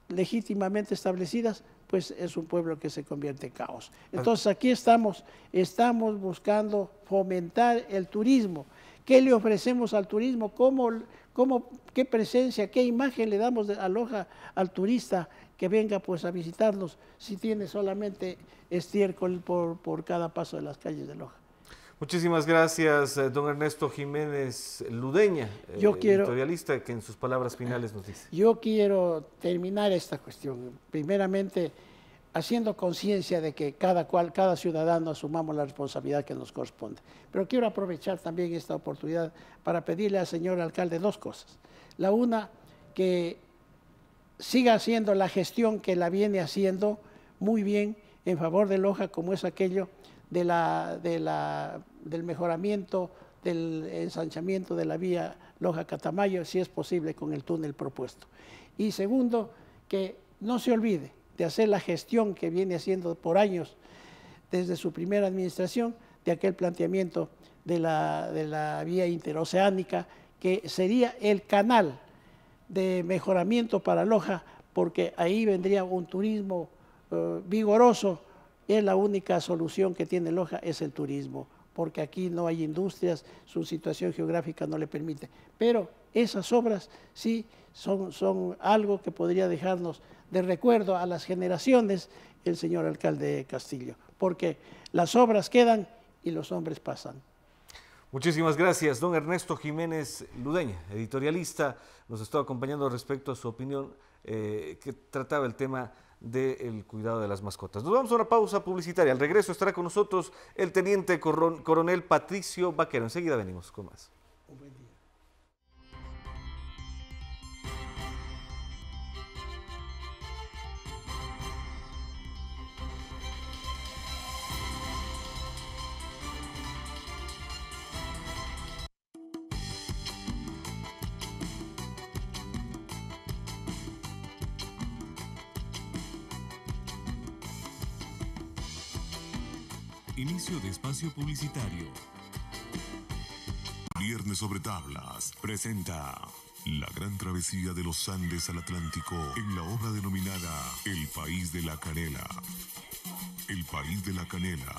legítimamente establecidas, pues es un pueblo que se convierte en caos. Entonces aquí estamos, estamos buscando fomentar el turismo. ¿Qué le ofrecemos al turismo? ¿Cómo, cómo, ¿Qué presencia, qué imagen le damos de aloja al turista que venga pues a visitarnos si tiene solamente estiércol por, por cada paso de las calles de Loja? Muchísimas gracias, eh, don Ernesto Jiménez Ludeña, yo editorialista, que en sus palabras finales nos dice. Yo quiero terminar esta cuestión, primeramente haciendo conciencia de que cada cual, cada ciudadano asumamos la responsabilidad que nos corresponde. Pero quiero aprovechar también esta oportunidad para pedirle al señor alcalde dos cosas. La una, que siga haciendo la gestión que la viene haciendo muy bien en favor de Loja, como es aquello de la, de la del mejoramiento, del ensanchamiento de la vía Loja-Catamayo, si es posible, con el túnel propuesto. Y segundo, que no se olvide de hacer la gestión que viene haciendo por años desde su primera administración de aquel planteamiento de la, de la vía interoceánica, que sería el canal de mejoramiento para Loja, porque ahí vendría un turismo eh, vigoroso, es la única solución que tiene Loja, es el turismo porque aquí no hay industrias, su situación geográfica no le permite. Pero esas obras sí son, algo que podría dejarnos de recuerdo a las generaciones el señor alcalde Castillo, porque las obras quedan y los hombres pasan. Muchísimas gracias, don Ernesto Jiménez Ludeña, editorialista, nos está acompañando respecto a su opinión eh, que trataba el tema del cuidado de las mascotas. Nos vamos a una pausa publicitaria. Al regreso estará con nosotros el teniente coronel Patricio Vaquero. Enseguida venimos con más. De espacio publicitario. Viernes sobre tablas presenta la gran travesía de los Andes al Atlántico en la obra denominada El País de la Canela. El País de la Canela,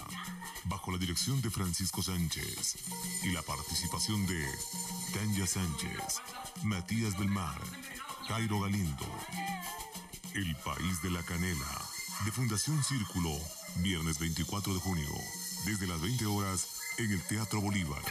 bajo la dirección de Francisco Sánchez y la participación de Tanya Sánchez, Matías del Mar, Cairo Galindo. El País de la Canela, de Fundación Círculo Viernes 24 de junio, desde las 20 horas, en el Teatro Bolívar.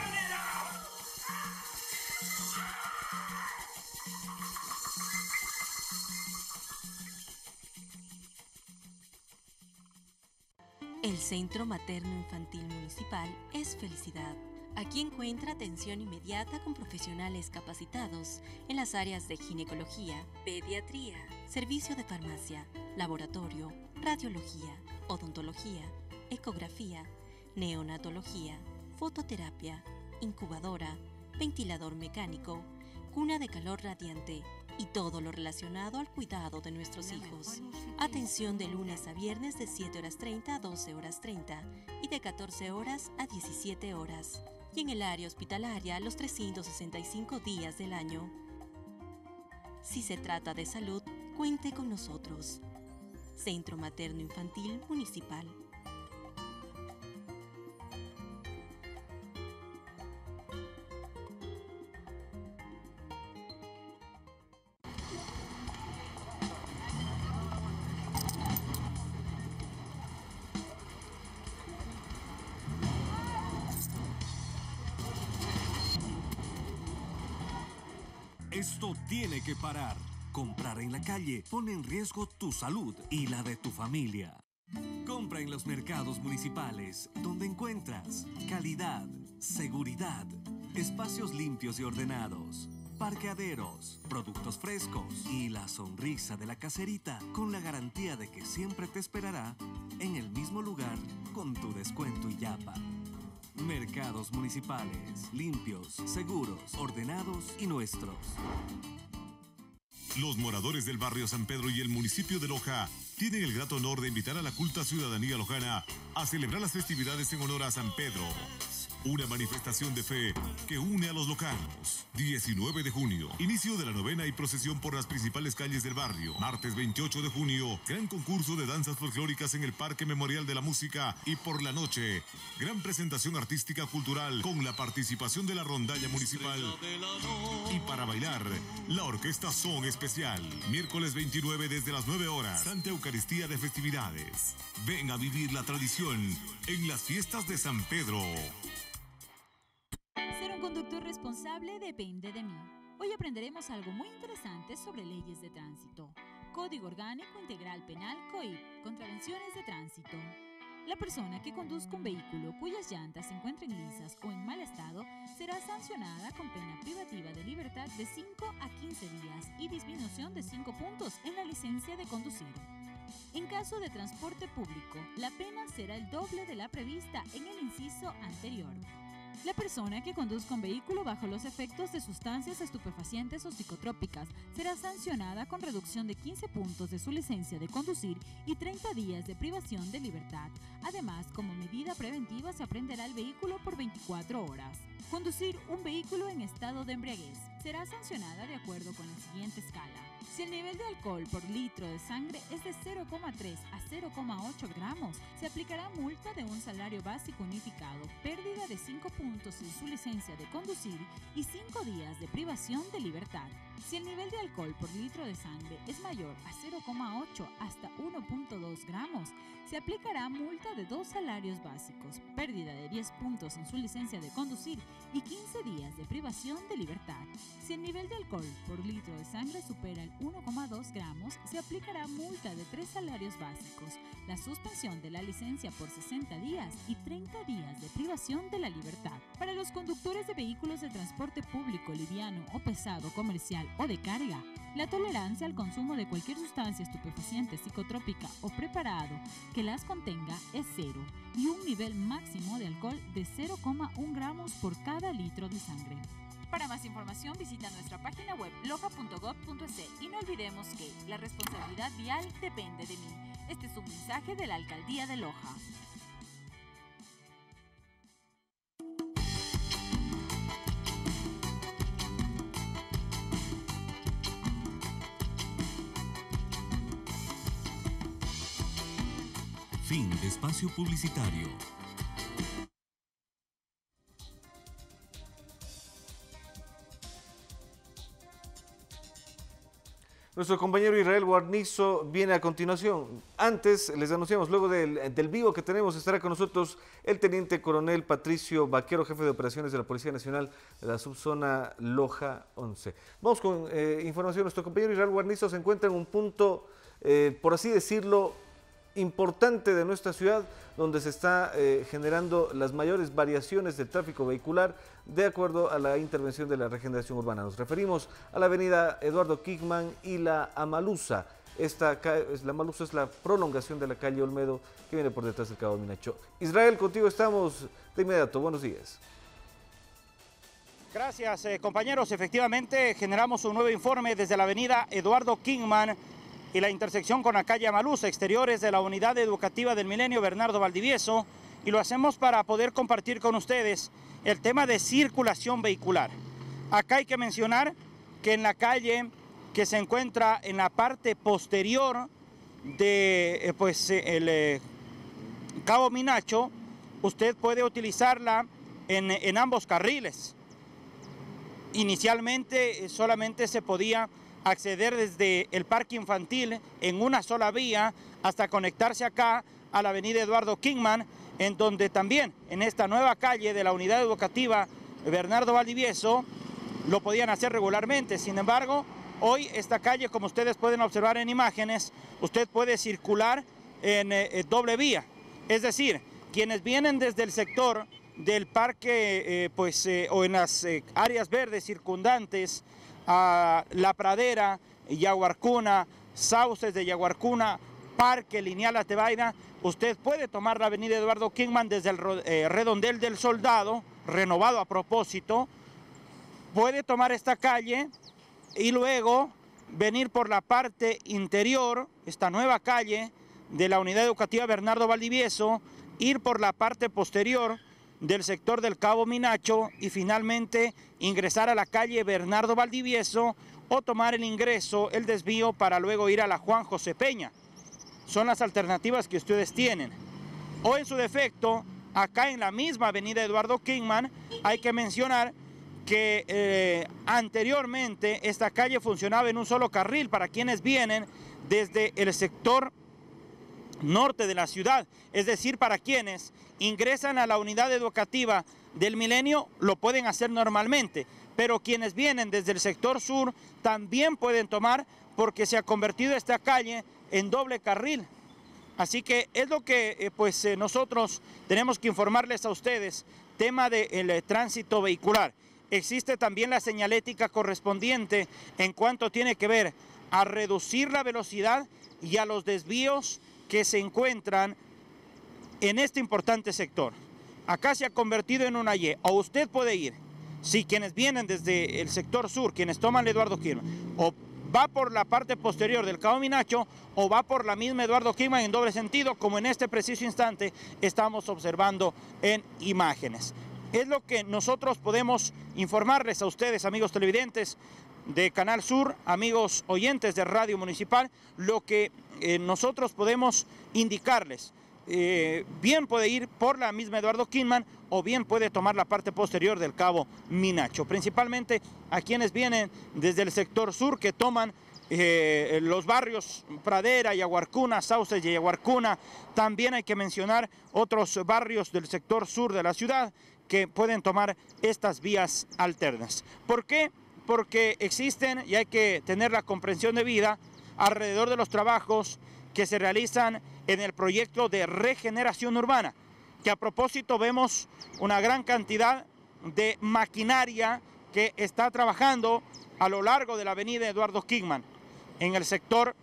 El Centro Materno Infantil Municipal es felicidad. Aquí encuentra atención inmediata con profesionales capacitados en las áreas de ginecología, pediatría, servicio de farmacia, laboratorio, radiología, odontología, ecografía, neonatología, fototerapia, incubadora, ventilador mecánico, cuna de calor radiante y todo lo relacionado al cuidado de nuestros hijos. Atención de lunes a viernes de 7 horas 30 a 12 horas 30 y de 14 horas a 17 horas. Y en el área hospitalaria los 365 días del año. Si se trata de salud, cuente con nosotros. Centro Materno Infantil Municipal. Esto tiene que parar. Comprar en la calle pone en riesgo tu salud y la de tu familia. Compra en los mercados municipales, donde encuentras calidad, seguridad, espacios limpios y ordenados, parqueaderos, productos frescos y la sonrisa de la caserita con la garantía de que siempre te esperará en el mismo lugar con tu descuento y yapa. Mercados municipales, limpios, seguros, ordenados y nuestros. Los moradores del barrio San Pedro y el municipio de Loja tienen el grato honor de invitar a la culta ciudadanía lojana a celebrar las festividades en honor a San Pedro. Una manifestación de fe que une a los locanos. 19 de junio, inicio de la novena y procesión por las principales calles del barrio. Martes 28 de junio, gran concurso de danzas folclóricas en el Parque Memorial de la Música. Y por la noche, gran presentación artística cultural con la participación de la rondalla municipal. Y para bailar, la orquesta Son Especial. Miércoles 29 desde las 9 horas. Santa Eucaristía de festividades. Ven a vivir la tradición en las fiestas de San Pedro. Ser un conductor responsable depende de mí. Hoy aprenderemos algo muy interesante sobre leyes de tránsito. Código Orgánico Integral Penal COIP, Contravenciones de Tránsito. La persona que conduzca un vehículo cuyas llantas se encuentren lisas o en mal estado será sancionada con pena privativa de libertad de 5 a 15 días y disminución de 5 puntos en la licencia de conducir. En caso de transporte público, la pena será el doble de la prevista en el inciso anterior. La persona que conduzca un vehículo bajo los efectos de sustancias estupefacientes o psicotrópicas será sancionada con reducción de 15 puntos de su licencia de conducir y 30 días de privación de libertad. Además, como medida preventiva se aprenderá el vehículo por 24 horas. Conducir un vehículo en estado de embriaguez será sancionada de acuerdo con la siguiente escala. Si el nivel de alcohol por litro de sangre es de 0,3 a 0,8 gramos, se aplicará multa de un salario básico unificado, pérdida de 5 puntos en su licencia de conducir y 5 días de privación de libertad. Si el nivel de alcohol por litro de sangre es mayor a 0,8 hasta 1,2 gramos, se aplicará multa de dos salarios básicos, pérdida de 10 puntos en su licencia de conducir y 15 días de privación de libertad. Si el nivel de alcohol por litro de sangre supera el 1,2 gramos, se aplicará multa de tres salarios básicos, la suspensión de la licencia por 60 días y 30 días de privación de la libertad. Para los conductores de vehículos de transporte público liviano o pesado comercial o de carga, la tolerancia al consumo de cualquier sustancia estupefaciente, psicotrópica o preparado que las contenga es cero y un nivel máximo de alcohol de 0,1 gramos por cada litro de sangre. Para más información visita nuestra página web loja.gov.es y no olvidemos que la responsabilidad vial depende de mí. Este es un mensaje de la Alcaldía de Loja. Fin de espacio publicitario. Nuestro compañero Israel Guarnizo viene a continuación. Antes, les anunciamos, luego del, vivo que tenemos, estará con nosotros el teniente coronel Patricio Vaquero, jefe de operaciones de la Policía Nacional de la subzona Loja 11. Vamos con eh, información. Nuestro compañero Israel Guarnizo se encuentra en un punto, eh, por así decirlo, importante de nuestra ciudad, donde se está eh, generando las mayores variaciones del tráfico vehicular de acuerdo a la intervención de la regeneración urbana. Nos referimos a la avenida Eduardo Kigman y la Amalusa. Esta, la Amalusa es la prolongación de la calle Olmedo que viene por detrás del Cabo Minacho. Israel, contigo estamos de inmediato. Buenos días. Gracias, eh, compañeros. Efectivamente, generamos un nuevo informe desde la avenida Eduardo Kingman y la intersección con la calle Amalusa, exteriores de la unidad educativa del Milenio Bernardo Valdivieso, y lo hacemos para poder compartir con ustedes el tema de circulación vehicular. Acá hay que mencionar que en la calle que se encuentra en la parte posterior de eh, pues, eh, el eh, Cabo Minacho, usted puede utilizarla en, en ambos carriles. Inicialmente solamente se podía acceder desde el parque infantil en una sola vía hasta conectarse acá a la avenida Eduardo Kingman, en donde también en esta nueva calle de la unidad educativa Bernardo Valdivieso lo podían hacer regularmente. Sin embargo, hoy esta calle, como ustedes pueden observar en imágenes, usted puede circular en eh, eh, doble vía. Es decir, quienes vienen desde el sector del parque eh, pues, o en las áreas verdes circundantes a La Pradera, Yaguarcuna, Sauces de Yaguarcuna, Parque Lineal Atebaida, usted puede tomar la avenida Eduardo Kingman desde el Redondel del Soldado, renovado a propósito, puede tomar esta calle y luego venir por la parte interior, esta nueva calle de la Unidad Educativa Bernardo Valdivieso, ir por la parte posterior del sector del Cabo Minacho y finalmente ingresar a la calle Bernardo Valdivieso o tomar el ingreso, el desvío para luego ir a la Juan José Peña. Son las alternativas que ustedes tienen. O en su defecto, acá en la misma avenida Eduardo Kingman, hay que mencionar que eh, anteriormente esta calle funcionaba en un solo carril para quienes vienen desde el sector norte de la ciudad, es decir, para quienes ingresan a la unidad educativa del milenio lo pueden hacer normalmente, pero quienes vienen desde el sector sur también pueden tomar porque se ha convertido esta calle en doble carril. Así que es lo que eh, pues eh, nosotros tenemos que informarles a ustedes, tema del tránsito vehicular existe también la señalética correspondiente en cuanto tiene que ver a reducir la velocidad y a los desvíos que se encuentran en este importante sector. Acá se ha convertido en una Y, o usted puede ir, si quienes vienen desde el sector sur, quienes toman Eduardo Quirma, o va por la parte posterior del Cabo Minacho o va por la misma Eduardo Quirma en doble sentido, como en este preciso instante estamos observando en imágenes. Es lo que nosotros podemos informarles a ustedes, amigos televidentes de Canal Sur, amigos oyentes de Radio Municipal, lo que eh, nosotros podemos indicarles. Eh, bien puede ir por la misma Eduardo Kinman o bien puede tomar la parte posterior del cabo Minacho, principalmente a quienes vienen desde el sector sur que toman eh, los barrios Pradera, Yaguarcuna, Sauces y Yaguarcuna. También hay que mencionar otros barrios del sector sur de la ciudad que pueden tomar estas vías alternas. ¿Por qué? Porque existen y hay que tener la comprensión de vida alrededor de los trabajos que se realizan en el proyecto de regeneración urbana, que a propósito vemos una gran cantidad de maquinaria que está trabajando a lo largo de la avenida Eduardo Kingman, en el sector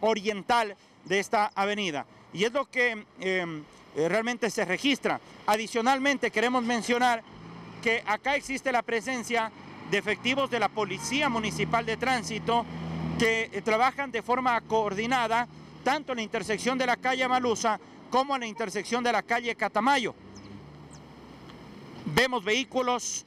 oriental de esta avenida. Y es lo que em, eh, realmente se registra. Adicionalmente queremos mencionar que acá existe la presencia de efectivos de la Policía Municipal de Tránsito que eh, trabajan de forma coordinada tanto en la intersección de la calle Malusa como en la intersección de la calle Catamayo. Vemos vehículos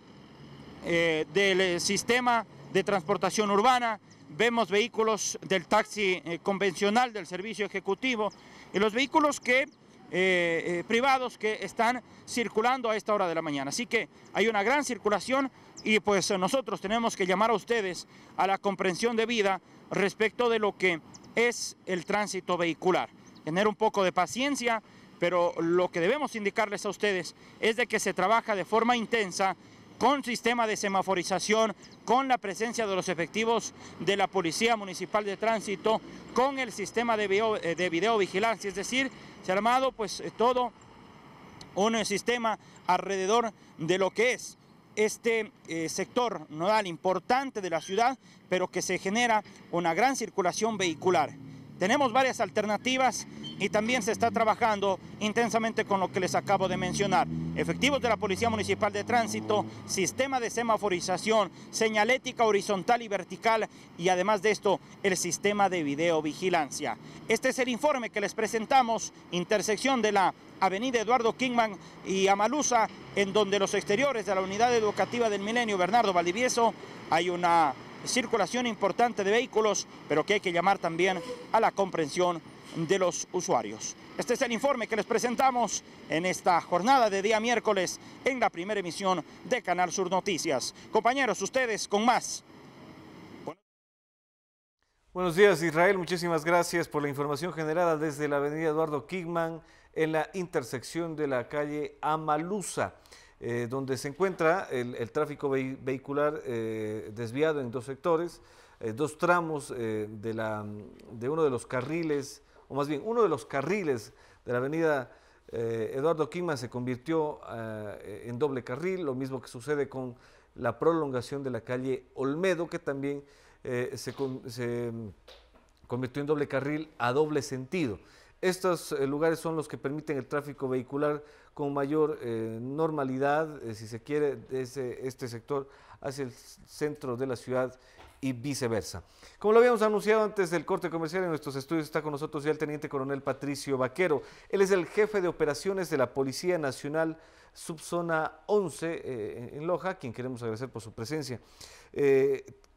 eh, del sistema de transportación urbana, vemos vehículos del taxi convencional, del servicio ejecutivo, y los vehículos que eh, eh, privados que están circulando a esta hora de la mañana. Así que hay una gran circulación y pues nosotros tenemos que llamar a ustedes a la comprensión de vida respecto de lo que es el tránsito vehicular. Tener un poco de paciencia, pero lo que debemos indicarles a ustedes es de que se trabaja de forma intensa con sistema de semaforización, con la presencia de los efectivos de la Policía Municipal de Tránsito, con el sistema de video, eh, de videovigilancia, es decir, se ha armado pues eh, todo un eh, sistema alrededor de lo que es este sector nodal importante de la ciudad, pero que se genera una gran circulación vehicular. Tenemos varias alternativas y también se está trabajando intensamente con lo que les acabo de mencionar. Efectivos de la Policía Municipal de Tránsito, sistema de semaforización, señalética horizontal y vertical y además de esto el sistema de videovigilancia. Este es el informe que les presentamos, intersección de la avenida Eduardo Kingman y Amalusa, en donde los exteriores de la unidad educativa del Milenio Bernardo Valdivieso hay una circulación importante de vehículos, pero que hay que llamar también a la comprensión de los usuarios. Este es el informe que les presentamos en esta jornada de día miércoles en la primera emisión de Canal Sur Noticias. Compañeros, ustedes con más. Buenos días Israel, muchísimas gracias por la información generada desde la avenida Eduardo Kigman en la intersección de la calle Amalusa, eh, donde se encuentra el, tráfico vehicular eh, desviado en dos sectores, eh, dos tramos de, uno de los carriles, o más bien uno de los carriles de la avenida Eduardo Kigman se convirtió en doble carril, lo mismo que sucede con la prolongación de la calle Olmedo, que también se, convirtió en doble carril a doble sentido. Estos lugares son los que permiten el tráfico vehicular con mayor eh, normalidad, eh, si se quiere, desde este sector hacia el centro de la ciudad y viceversa. Como lo habíamos anunciado antes del corte comercial, en nuestros estudios está con nosotros ya el teniente coronel Patricio Vaquero. Él es el jefe de operaciones de la Policía Nacional Subzona 11 en Loja, quien queremos agradecer por su presencia.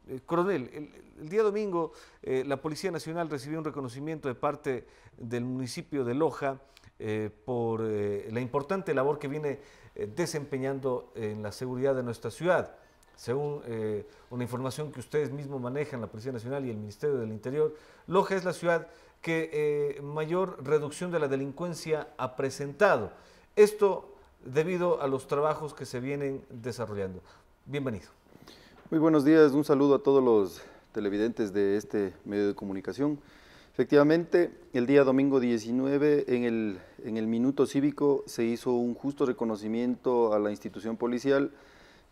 Eh, coronel, el, día domingo eh, la Policía Nacional recibió un reconocimiento de parte del municipio de Loja eh, por la importante labor que viene desempeñando en la seguridad de nuestra ciudad. Según una información que ustedes mismos manejan, la Policía Nacional y el Ministerio del Interior, Loja es la ciudad que mayor reducción de la delincuencia ha presentado. Esto debido a los trabajos que se vienen desarrollando. Bienvenido. Muy buenos días, un saludo a todos los televidentes de este medio de comunicación. Efectivamente, el día domingo 19, en el, en el Minuto Cívico, se hizo un justo reconocimiento a la institución policial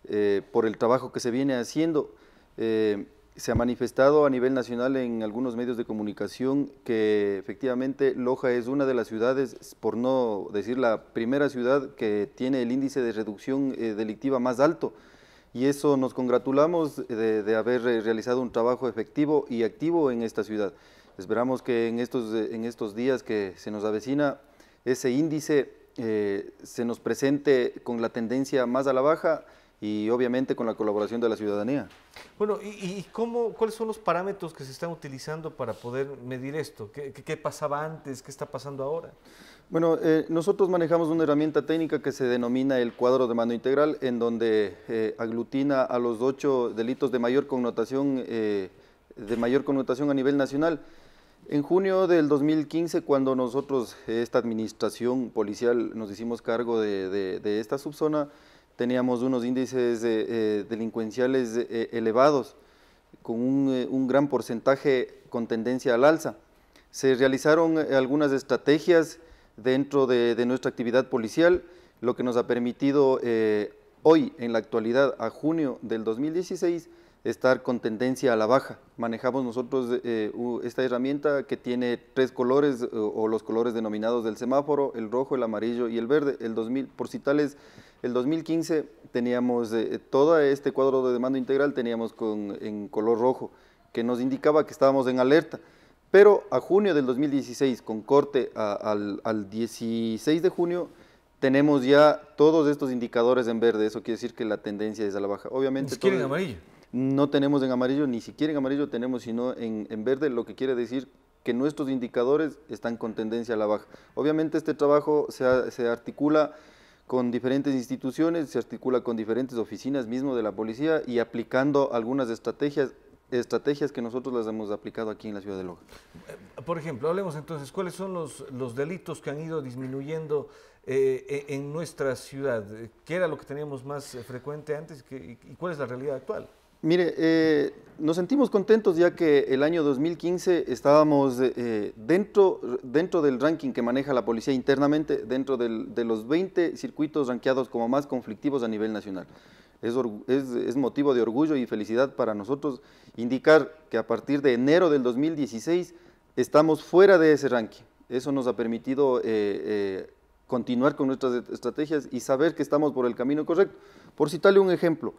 eh, por el trabajo que se viene haciendo. Eh, se ha manifestado a nivel nacional en algunos medios de comunicación que efectivamente Loja es una de las ciudades, por no decir la primera ciudad, que tiene el índice de reducción eh, delictiva más alto y eso nos congratulamos de, haber realizado un trabajo efectivo y activo en esta ciudad. Esperamos que en estos, en estos días que se nos avecina ese índice eh, se nos presente con la tendencia más a la baja y obviamente con la colaboración de la ciudadanía. Bueno, ¿y, cómo, cuáles son los parámetros que se están utilizando para poder medir esto? ¿Qué, qué pasaba antes? ¿Qué está pasando ahora? Bueno, eh, nosotros manejamos una herramienta técnica que se denomina el cuadro de mando integral, en donde eh, aglutina a los ocho delitos de mayor connotación, eh, de mayor connotación a nivel nacional. En junio del 2015, cuando nosotros, esta administración policial, nos hicimos cargo de, esta subzona, teníamos unos índices delincuenciales elevados, con un, gran porcentaje con tendencia al alza. Se realizaron algunas estrategias dentro de, nuestra actividad policial, lo que nos ha permitido eh, hoy, en la actualidad, a junio del 2016, estar con tendencia a la baja. Manejamos nosotros eh, esta herramienta que tiene tres colores o, los colores denominados del semáforo, el rojo, el amarillo y el verde. El 2000, por tales, el 2015 teníamos eh, todo este cuadro de demanda integral teníamos con, en color rojo, que nos indicaba que estábamos en alerta. Pero a junio del 2016, con corte al, 16 de junio, tenemos ya todos estos indicadores en verde. Eso quiere decir que la tendencia es a la baja. Obviamente, ¿Ni siquiera en amarillo? No tenemos en amarillo, ni siquiera en amarillo tenemos, sino en, verde, lo que quiere decir que nuestros indicadores están con tendencia a la baja. Obviamente este trabajo se, articula con diferentes instituciones, se articula con diferentes oficinas mismo de la policía y aplicando algunas estrategias estrategias que nosotros las hemos aplicado aquí en la ciudad de Loja. Eh, por ejemplo, hablemos entonces, ¿cuáles son los, los delitos que han ido disminuyendo eh, e, en nuestra ciudad? ¿Qué era lo que teníamos más eh, frecuente antes y cuál es la realidad actual? Mire, nos sentimos contentos ya que el año 2015 estábamos dentro, dentro del ranking que maneja la policía internamente, dentro de los 20 circuitos ranqueados como más conflictivos a nivel nacional. Es, es, motivo de orgullo y felicidad para nosotros indicar que a partir de enero del 2016 estamos fuera de ese ranking. Eso nos ha permitido eh, eh, continuar con nuestras estrategias y saber que estamos por el camino correcto. Por citarle un ejemplo,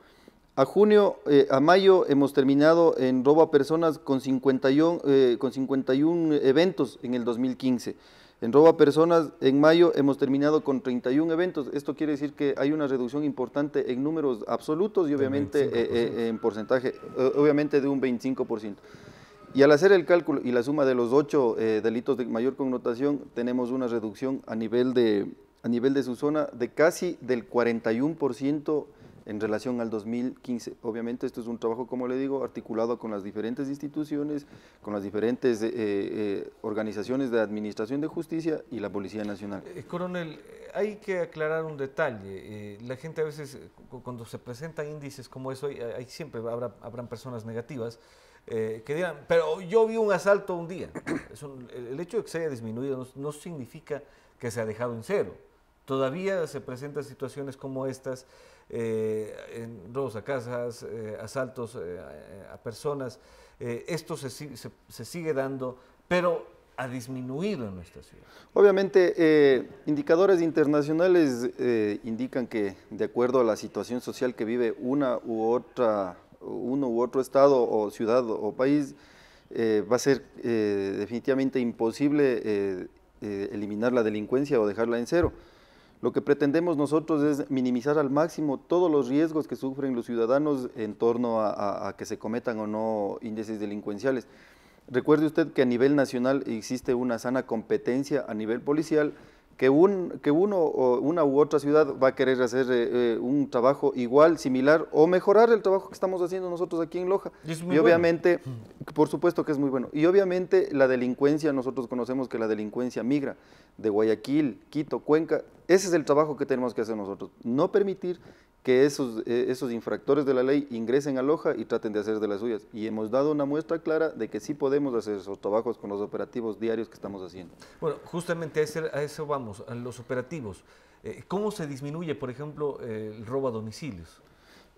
a junio, eh, a mayo hemos terminado en robo a personas con 51, con 51 eventos en el 2015. En robo a personas, en mayo hemos terminado con 31 eventos. Esto quiere decir que hay una reducción importante en números absolutos y obviamente eh, eh, en porcentaje, obviamente de un 25%. Y al hacer el cálculo y la suma de los ocho eh, delitos de mayor connotación, tenemos una reducción a nivel de, a nivel de su zona de casi del 41% en relación al 2015. Obviamente esto es un trabajo, como le digo, articulado con las diferentes instituciones, con las diferentes eh, eh, organizaciones de administración de justicia y la Policía Nacional. Eh, coronel, hay que aclarar un detalle. la gente a veces, cuando se presentan índices como eso, hay, siempre habrá, habrán personas negativas que dirán, pero yo vi un asalto un día. el hecho de que se haya disminuido no significa que se ha dejado en cero. Todavía se presentan situaciones como estas eh, robos a casas, eh, asaltos eh, a personas. esto se, se, sigue dando, pero ha disminuido en nuestra ciudad. Obviamente, indicadores internacionales indican que de acuerdo a la situación social que vive una u otra, uno u otro estado o ciudad o país, va a ser definitivamente imposible eliminar la delincuencia o dejarla en cero. Lo que pretendemos nosotros es minimizar al máximo todos los riesgos que sufren los ciudadanos en torno a, que se cometan o no índices delincuenciales. Recuerde usted que a nivel nacional existe una sana competencia a nivel policial que, un, que uno o una u otra ciudad va a querer hacer eh, eh, un trabajo igual, similar o mejorar el trabajo que estamos haciendo nosotros aquí en Loja. Y, obviamente, por supuesto que es muy bueno. Y obviamente la delincuencia, nosotros conocemos que la delincuencia migra de Guayaquil, Quito, Cuenca. Ese es el trabajo que tenemos que hacer nosotros. No permitir que esos, eh, esos infractores de la ley ingresen a Loja y traten de hacer de las suyas. Y hemos dado una muestra clara de que sí podemos hacer esos trabajos con los operativos diarios que estamos haciendo. Bueno, justamente a, eso vamos, a los operativos. Eh, ¿Cómo se disminuye, por ejemplo, el robo a domicilios?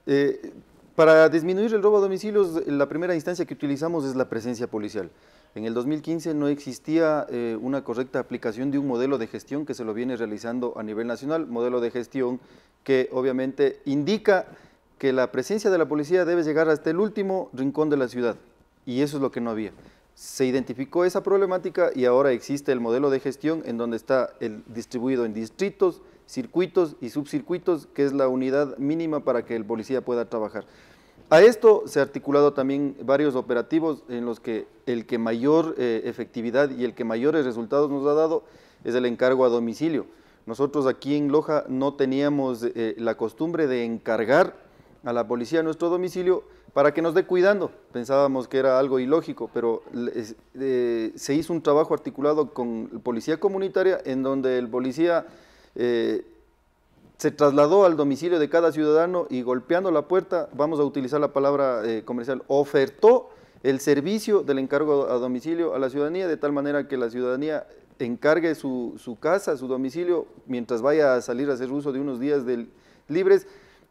Eh, para disminuir el robo a domicilios, la primera instancia que utilizamos es la presencia policial. En el 2015 no existía una correcta aplicación de un modelo de gestión que se lo viene realizando a nivel nacional, modelo de gestión que obviamente indica que la presencia de la policía debe llegar hasta el último rincón de la ciudad, y eso es lo que no había. Se identificó esa problemática y ahora existe el modelo de gestión en donde está el distribuido en distritos, circuitos y subcircuitos, que es la unidad mínima para que el policía pueda trabajar. A esto se ha articulado también varios operativos en los que el que mayor eh, efectividad y el que mayores resultados nos ha dado es el encargo a domicilio. Nosotros aquí en Loja no teníamos eh, la costumbre de encargar a la policía a nuestro domicilio para que nos dé cuidando. Pensábamos que era algo ilógico, pero eh, se hizo un trabajo articulado con policía comunitaria en donde el policía se trasladó al domicilio de cada ciudadano y golpeando la puerta, vamos a utilizar la palabra comercial, ofertó el servicio del encargo a domicilio a la ciudadanía de tal manera que la ciudadanía encargue su, su, casa, su domicilio, mientras vaya a salir a hacer uso de unos días libres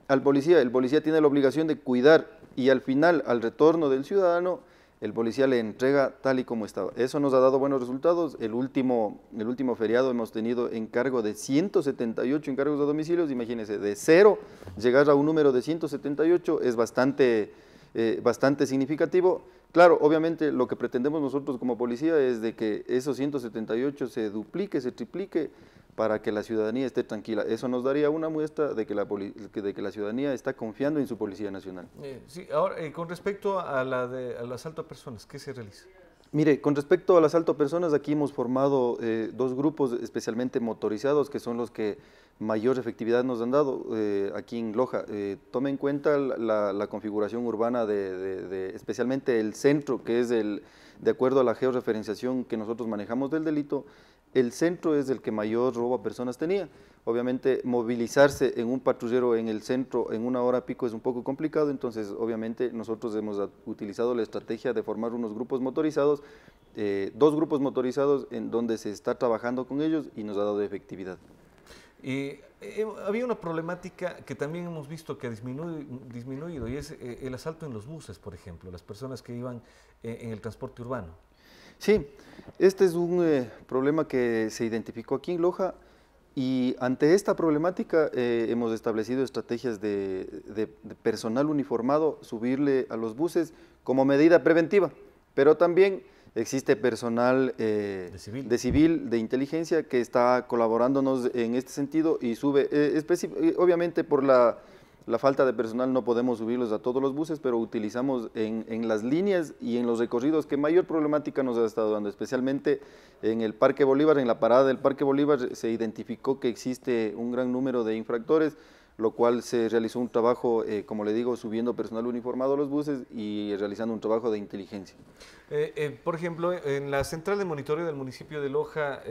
al policía. El policía tiene la obligación de cuidar y al final, al retorno del ciudadano, el policía le entrega tal y como estaba. Eso nos ha dado buenos resultados. El último, el último feriado hemos tenido encargo de 178 encargos de domicilios. Imagínense, de cero llegar a un número de 178 es bastante, eh, bastante significativo. Claro, obviamente lo que pretendemos nosotros como policía es de que esos 178 se duplique, se triplique para que la ciudadanía esté tranquila. Eso nos daría una muestra de que la, de que la ciudadanía está confiando en su Policía Nacional. Eh, sí, ahora, eh, con respecto a la de, al asalto a personas, ¿qué se realiza? Mire, con respecto al asalto a personas, aquí hemos formado eh, dos grupos especialmente motorizados, que son los que mayor efectividad nos han dado eh, aquí en Loja. Eh, tome en cuenta la, configuración urbana de, especialmente el centro, que es el, de acuerdo a la georreferenciación que nosotros manejamos del delito, el centro es el que mayor robo a personas tenía. Obviamente movilizarse en un patrullero en el centro en una hora pico es un poco complicado, entonces obviamente nosotros hemos utilizado la estrategia de formar unos grupos motorizados, eh, dos grupos motorizados en donde se está trabajando con ellos y nos ha dado efectividad. Eh, había una problemática que también hemos visto que ha disminuido, y es eh, el asalto en los buses, por ejemplo, las personas que iban eh, en el transporte urbano. Sí, este es un problema que se identificó aquí en Loja y ante esta problemática hemos establecido estrategias de personal uniformado, subirle a los buses como medida preventiva, pero también existe personal eh, de, civil. de, inteligencia, que está colaborándonos en este sentido y sube, eh, eh, obviamente por la, la falta de personal no podemos subirlos a todos los buses, pero utilizamos en, en, las líneas y en los recorridos que mayor problemática nos ha estado dando, especialmente en el Parque Bolívar, en la parada del Parque Bolívar se identificó que existe un gran número de infractores, lo cual se realizó un trabajo, eh, como le digo, subiendo personal uniformado a los buses y realizando un trabajo de inteligencia. Eh, eh, por ejemplo, en la central de monitoreo del municipio de Loja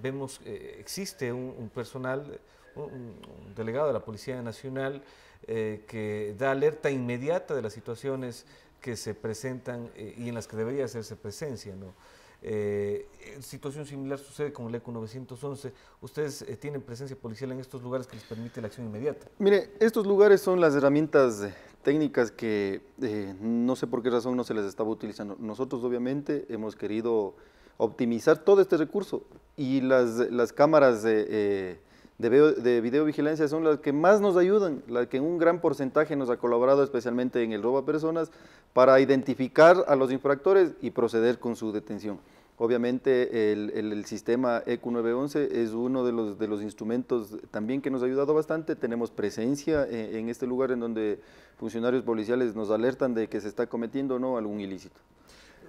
vemos existe un, personal, un, delegado de la Policía Nacional que da alerta inmediata de las situaciones que se presentan y en las que debería hacerse presencia. ¿no? Eh, situación similar sucede con el ECO 911. ¿Ustedes eh, tienen presencia policial en estos lugares que les permite la acción inmediata? Mire, estos lugares son las herramientas eh, técnicas que eh, no sé por qué razón no se les estaba utilizando. Nosotros obviamente hemos querido optimizar todo este recurso y las, las cámaras de, de, de videovigilancia son las que más nos ayudan, las que en un gran porcentaje nos ha colaborado especialmente en el robo a personas para identificar a los infractores y proceder con su detención. Obviamente el, el, sistema EQ911 es uno de los, de los instrumentos también que nos ha ayudado bastante. Tenemos presencia en, en este lugar en donde funcionarios policiales nos alertan de que se está cometiendo o no algún ilícito.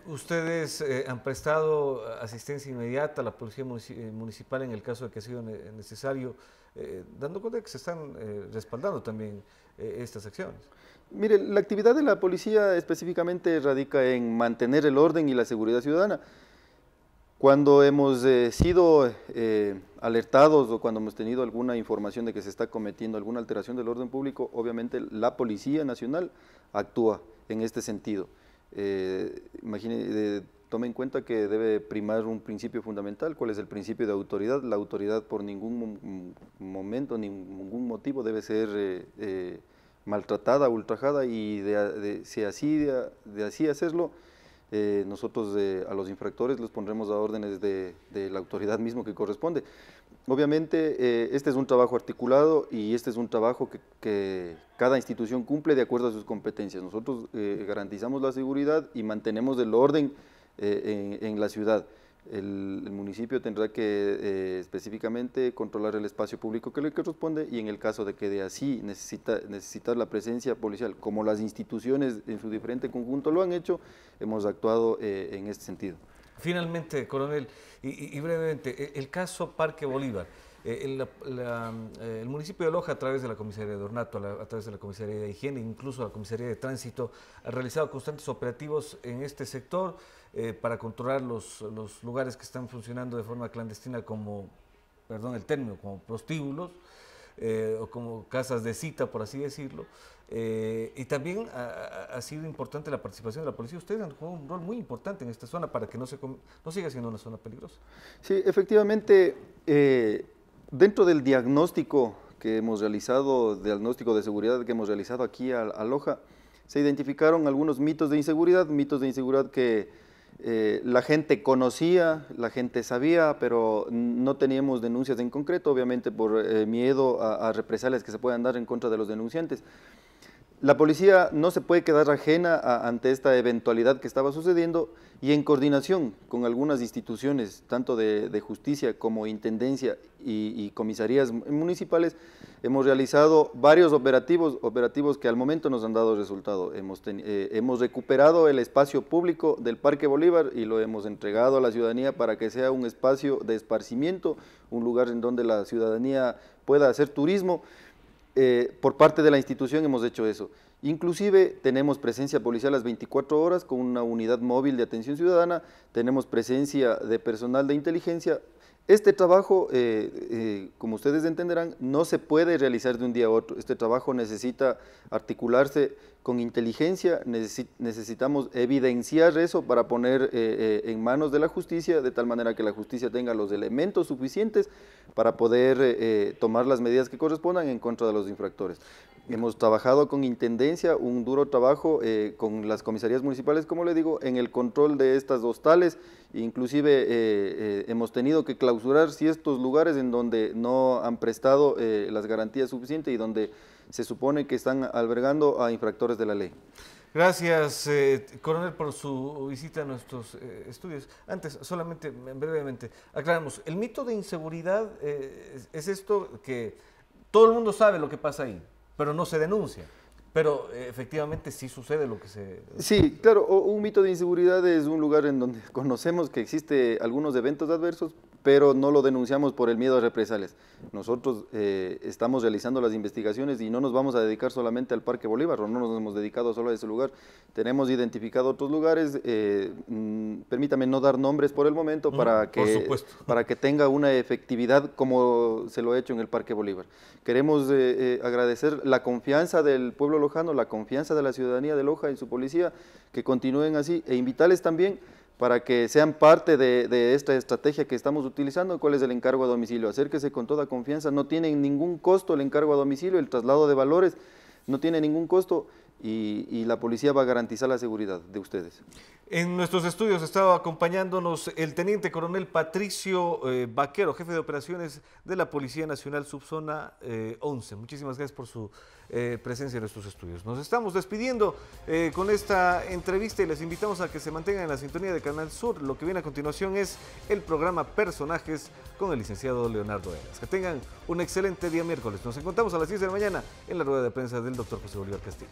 Ustedes eh, han prestado asistencia inmediata a la Policía eh, Municipal en el caso de que ha sido necesario, eh, dando cuenta de que se están eh, respaldando también eh, estas acciones. Mire, la actividad de la policía específicamente radica en mantener el orden y la seguridad ciudadana. Cuando hemos eh, sido eh, alertados o cuando hemos tenido alguna información de que se está cometiendo alguna alteración del orden público, obviamente la Policía Nacional actúa en este sentido. Eh, imagine, tome en cuenta que debe primar un principio fundamental, ¿cuál es el principio de autoridad? La autoridad por ningún momento, ningún motivo debe ser eh, eh, maltratada, ultrajada y de, de, si así, de, de así hacerlo, eh, nosotros a los infractores los pondremos a órdenes de, de la autoridad mismo que corresponde. Obviamente, eh, este es un trabajo articulado y este es un trabajo que, cada institución cumple de acuerdo a sus competencias. Nosotros eh, garantizamos la seguridad y mantenemos el orden eh, en, la ciudad. El, municipio tendrá que eh, específicamente controlar el espacio público que le corresponde y en el caso de que de así necesita, necesitar la presencia policial, como las instituciones en su diferente conjunto lo han hecho, hemos actuado en este sentido. Finalmente, coronel, y, y brevemente, e, el caso Parque Bolívar. Eh, eh, el, municipio de Loja, a través de la comisaría de Ornato, a, través de la comisaría de higiene, incluso la comisaría de tránsito, ha realizado constantes operativos en este sector eh, para controlar los, los, lugares que están funcionando de forma clandestina como, perdón el término, como prostíbulos eh, o como casas de cita, por así decirlo. Eh, y también ha, ha, sido importante la participación de la policía. Ustedes han jugado un rol muy importante en esta zona para que no, se, no siga siendo una zona peligrosa. Sí, efectivamente Dentro del diagnóstico que hemos realizado, diagnóstico de seguridad que hemos realizado aquí a, a Loja, se identificaron algunos mitos de inseguridad, mitos de inseguridad que eh, la gente conocía, la gente sabía, pero no teníamos denuncias en concreto, obviamente por eh, miedo a, a represalias que se puedan dar en contra de los denunciantes. La policía no se puede quedar ajena ante esta eventualidad que estaba sucediendo y en coordinación con algunas instituciones, tanto de, justicia como intendencia y, comisarías municipales, hemos realizado varios operativos, operativos que al momento nos han dado resultado. Hemos, eh, hemos recuperado el espacio público del Parque Bolívar y lo hemos entregado a la ciudadanía para que sea un espacio de esparcimiento, un lugar en donde la ciudadanía pueda hacer turismo eh, por parte de la institución hemos hecho eso. Inclusive tenemos presencia policial las 24 horas con una unidad móvil de atención ciudadana, tenemos presencia de personal de inteligencia. Este trabajo, eh, eh, como ustedes entenderán, no se puede realizar de un día a otro. Este trabajo necesita articularse con inteligencia, necesi necesitamos evidenciar eso para poner eh, eh, en manos de la justicia, de tal manera que la justicia tenga los elementos suficientes para poder eh, tomar las medidas que correspondan en contra de los infractores. Hemos trabajado con intendencia, un duro trabajo eh, con las comisarías municipales, como le digo, en el control de estas hostales, inclusive eh, eh, hemos tenido que clausurar ciertos lugares en donde no han prestado las garantías suficientes y donde se supone que están albergando a infractores de la ley. Gracias, eh, coronel, por su visita a nuestros eh, estudios. Antes, solamente brevemente, aclaramos, el mito de inseguridad eh, es, es, esto que todo el mundo sabe lo que pasa ahí. pero no se denuncia. Pero efectivamente sí sucede lo que se... Sí, claro, un mito de inseguridad es un lugar en donde conocemos que existe algunos eventos adversos, pero no lo denunciamos por el miedo a represalias. Nosotros eh, estamos realizando las investigaciones y no nos vamos a dedicar solamente al Parque Bolívar, no nos hemos dedicado solo a ese lugar. Tenemos identificado otros lugares, eh, mm, permítame no dar nombres por el momento para, que, para que tenga una efectividad como se lo ha hecho en el Parque Bolívar. Queremos eh, agradecer la confianza del pueblo lojano, la confianza de la ciudadanía de Loja en su policía, que continúen así, e invitarles también para que sean parte de, esta estrategia que estamos utilizando. ¿Cuál es el encargo a domicilio? Acérquese con toda confianza, no tiene ningún costo el encargo a domicilio, el traslado de valores no tiene ningún costo y, la policía va a garantizar la seguridad de ustedes. En nuestros estudios estaba acompañándonos el teniente coronel Patricio eh, Vaquero, jefe de operaciones de la Policía Nacional Subzona 11. Eh, Muchísimas gracias por su eh, presencia en nuestros estudios. Nos estamos despidiendo con esta entrevista y les invitamos a que se mantengan en la sintonía de Canal Sur. Lo que viene a continuación es el programa Personajes con el licenciado Leonardo Eras. Que tengan un excelente día miércoles. Nos encontramos a las 10 de la mañana en la rueda de prensa del doctor José Bolívar Castillo.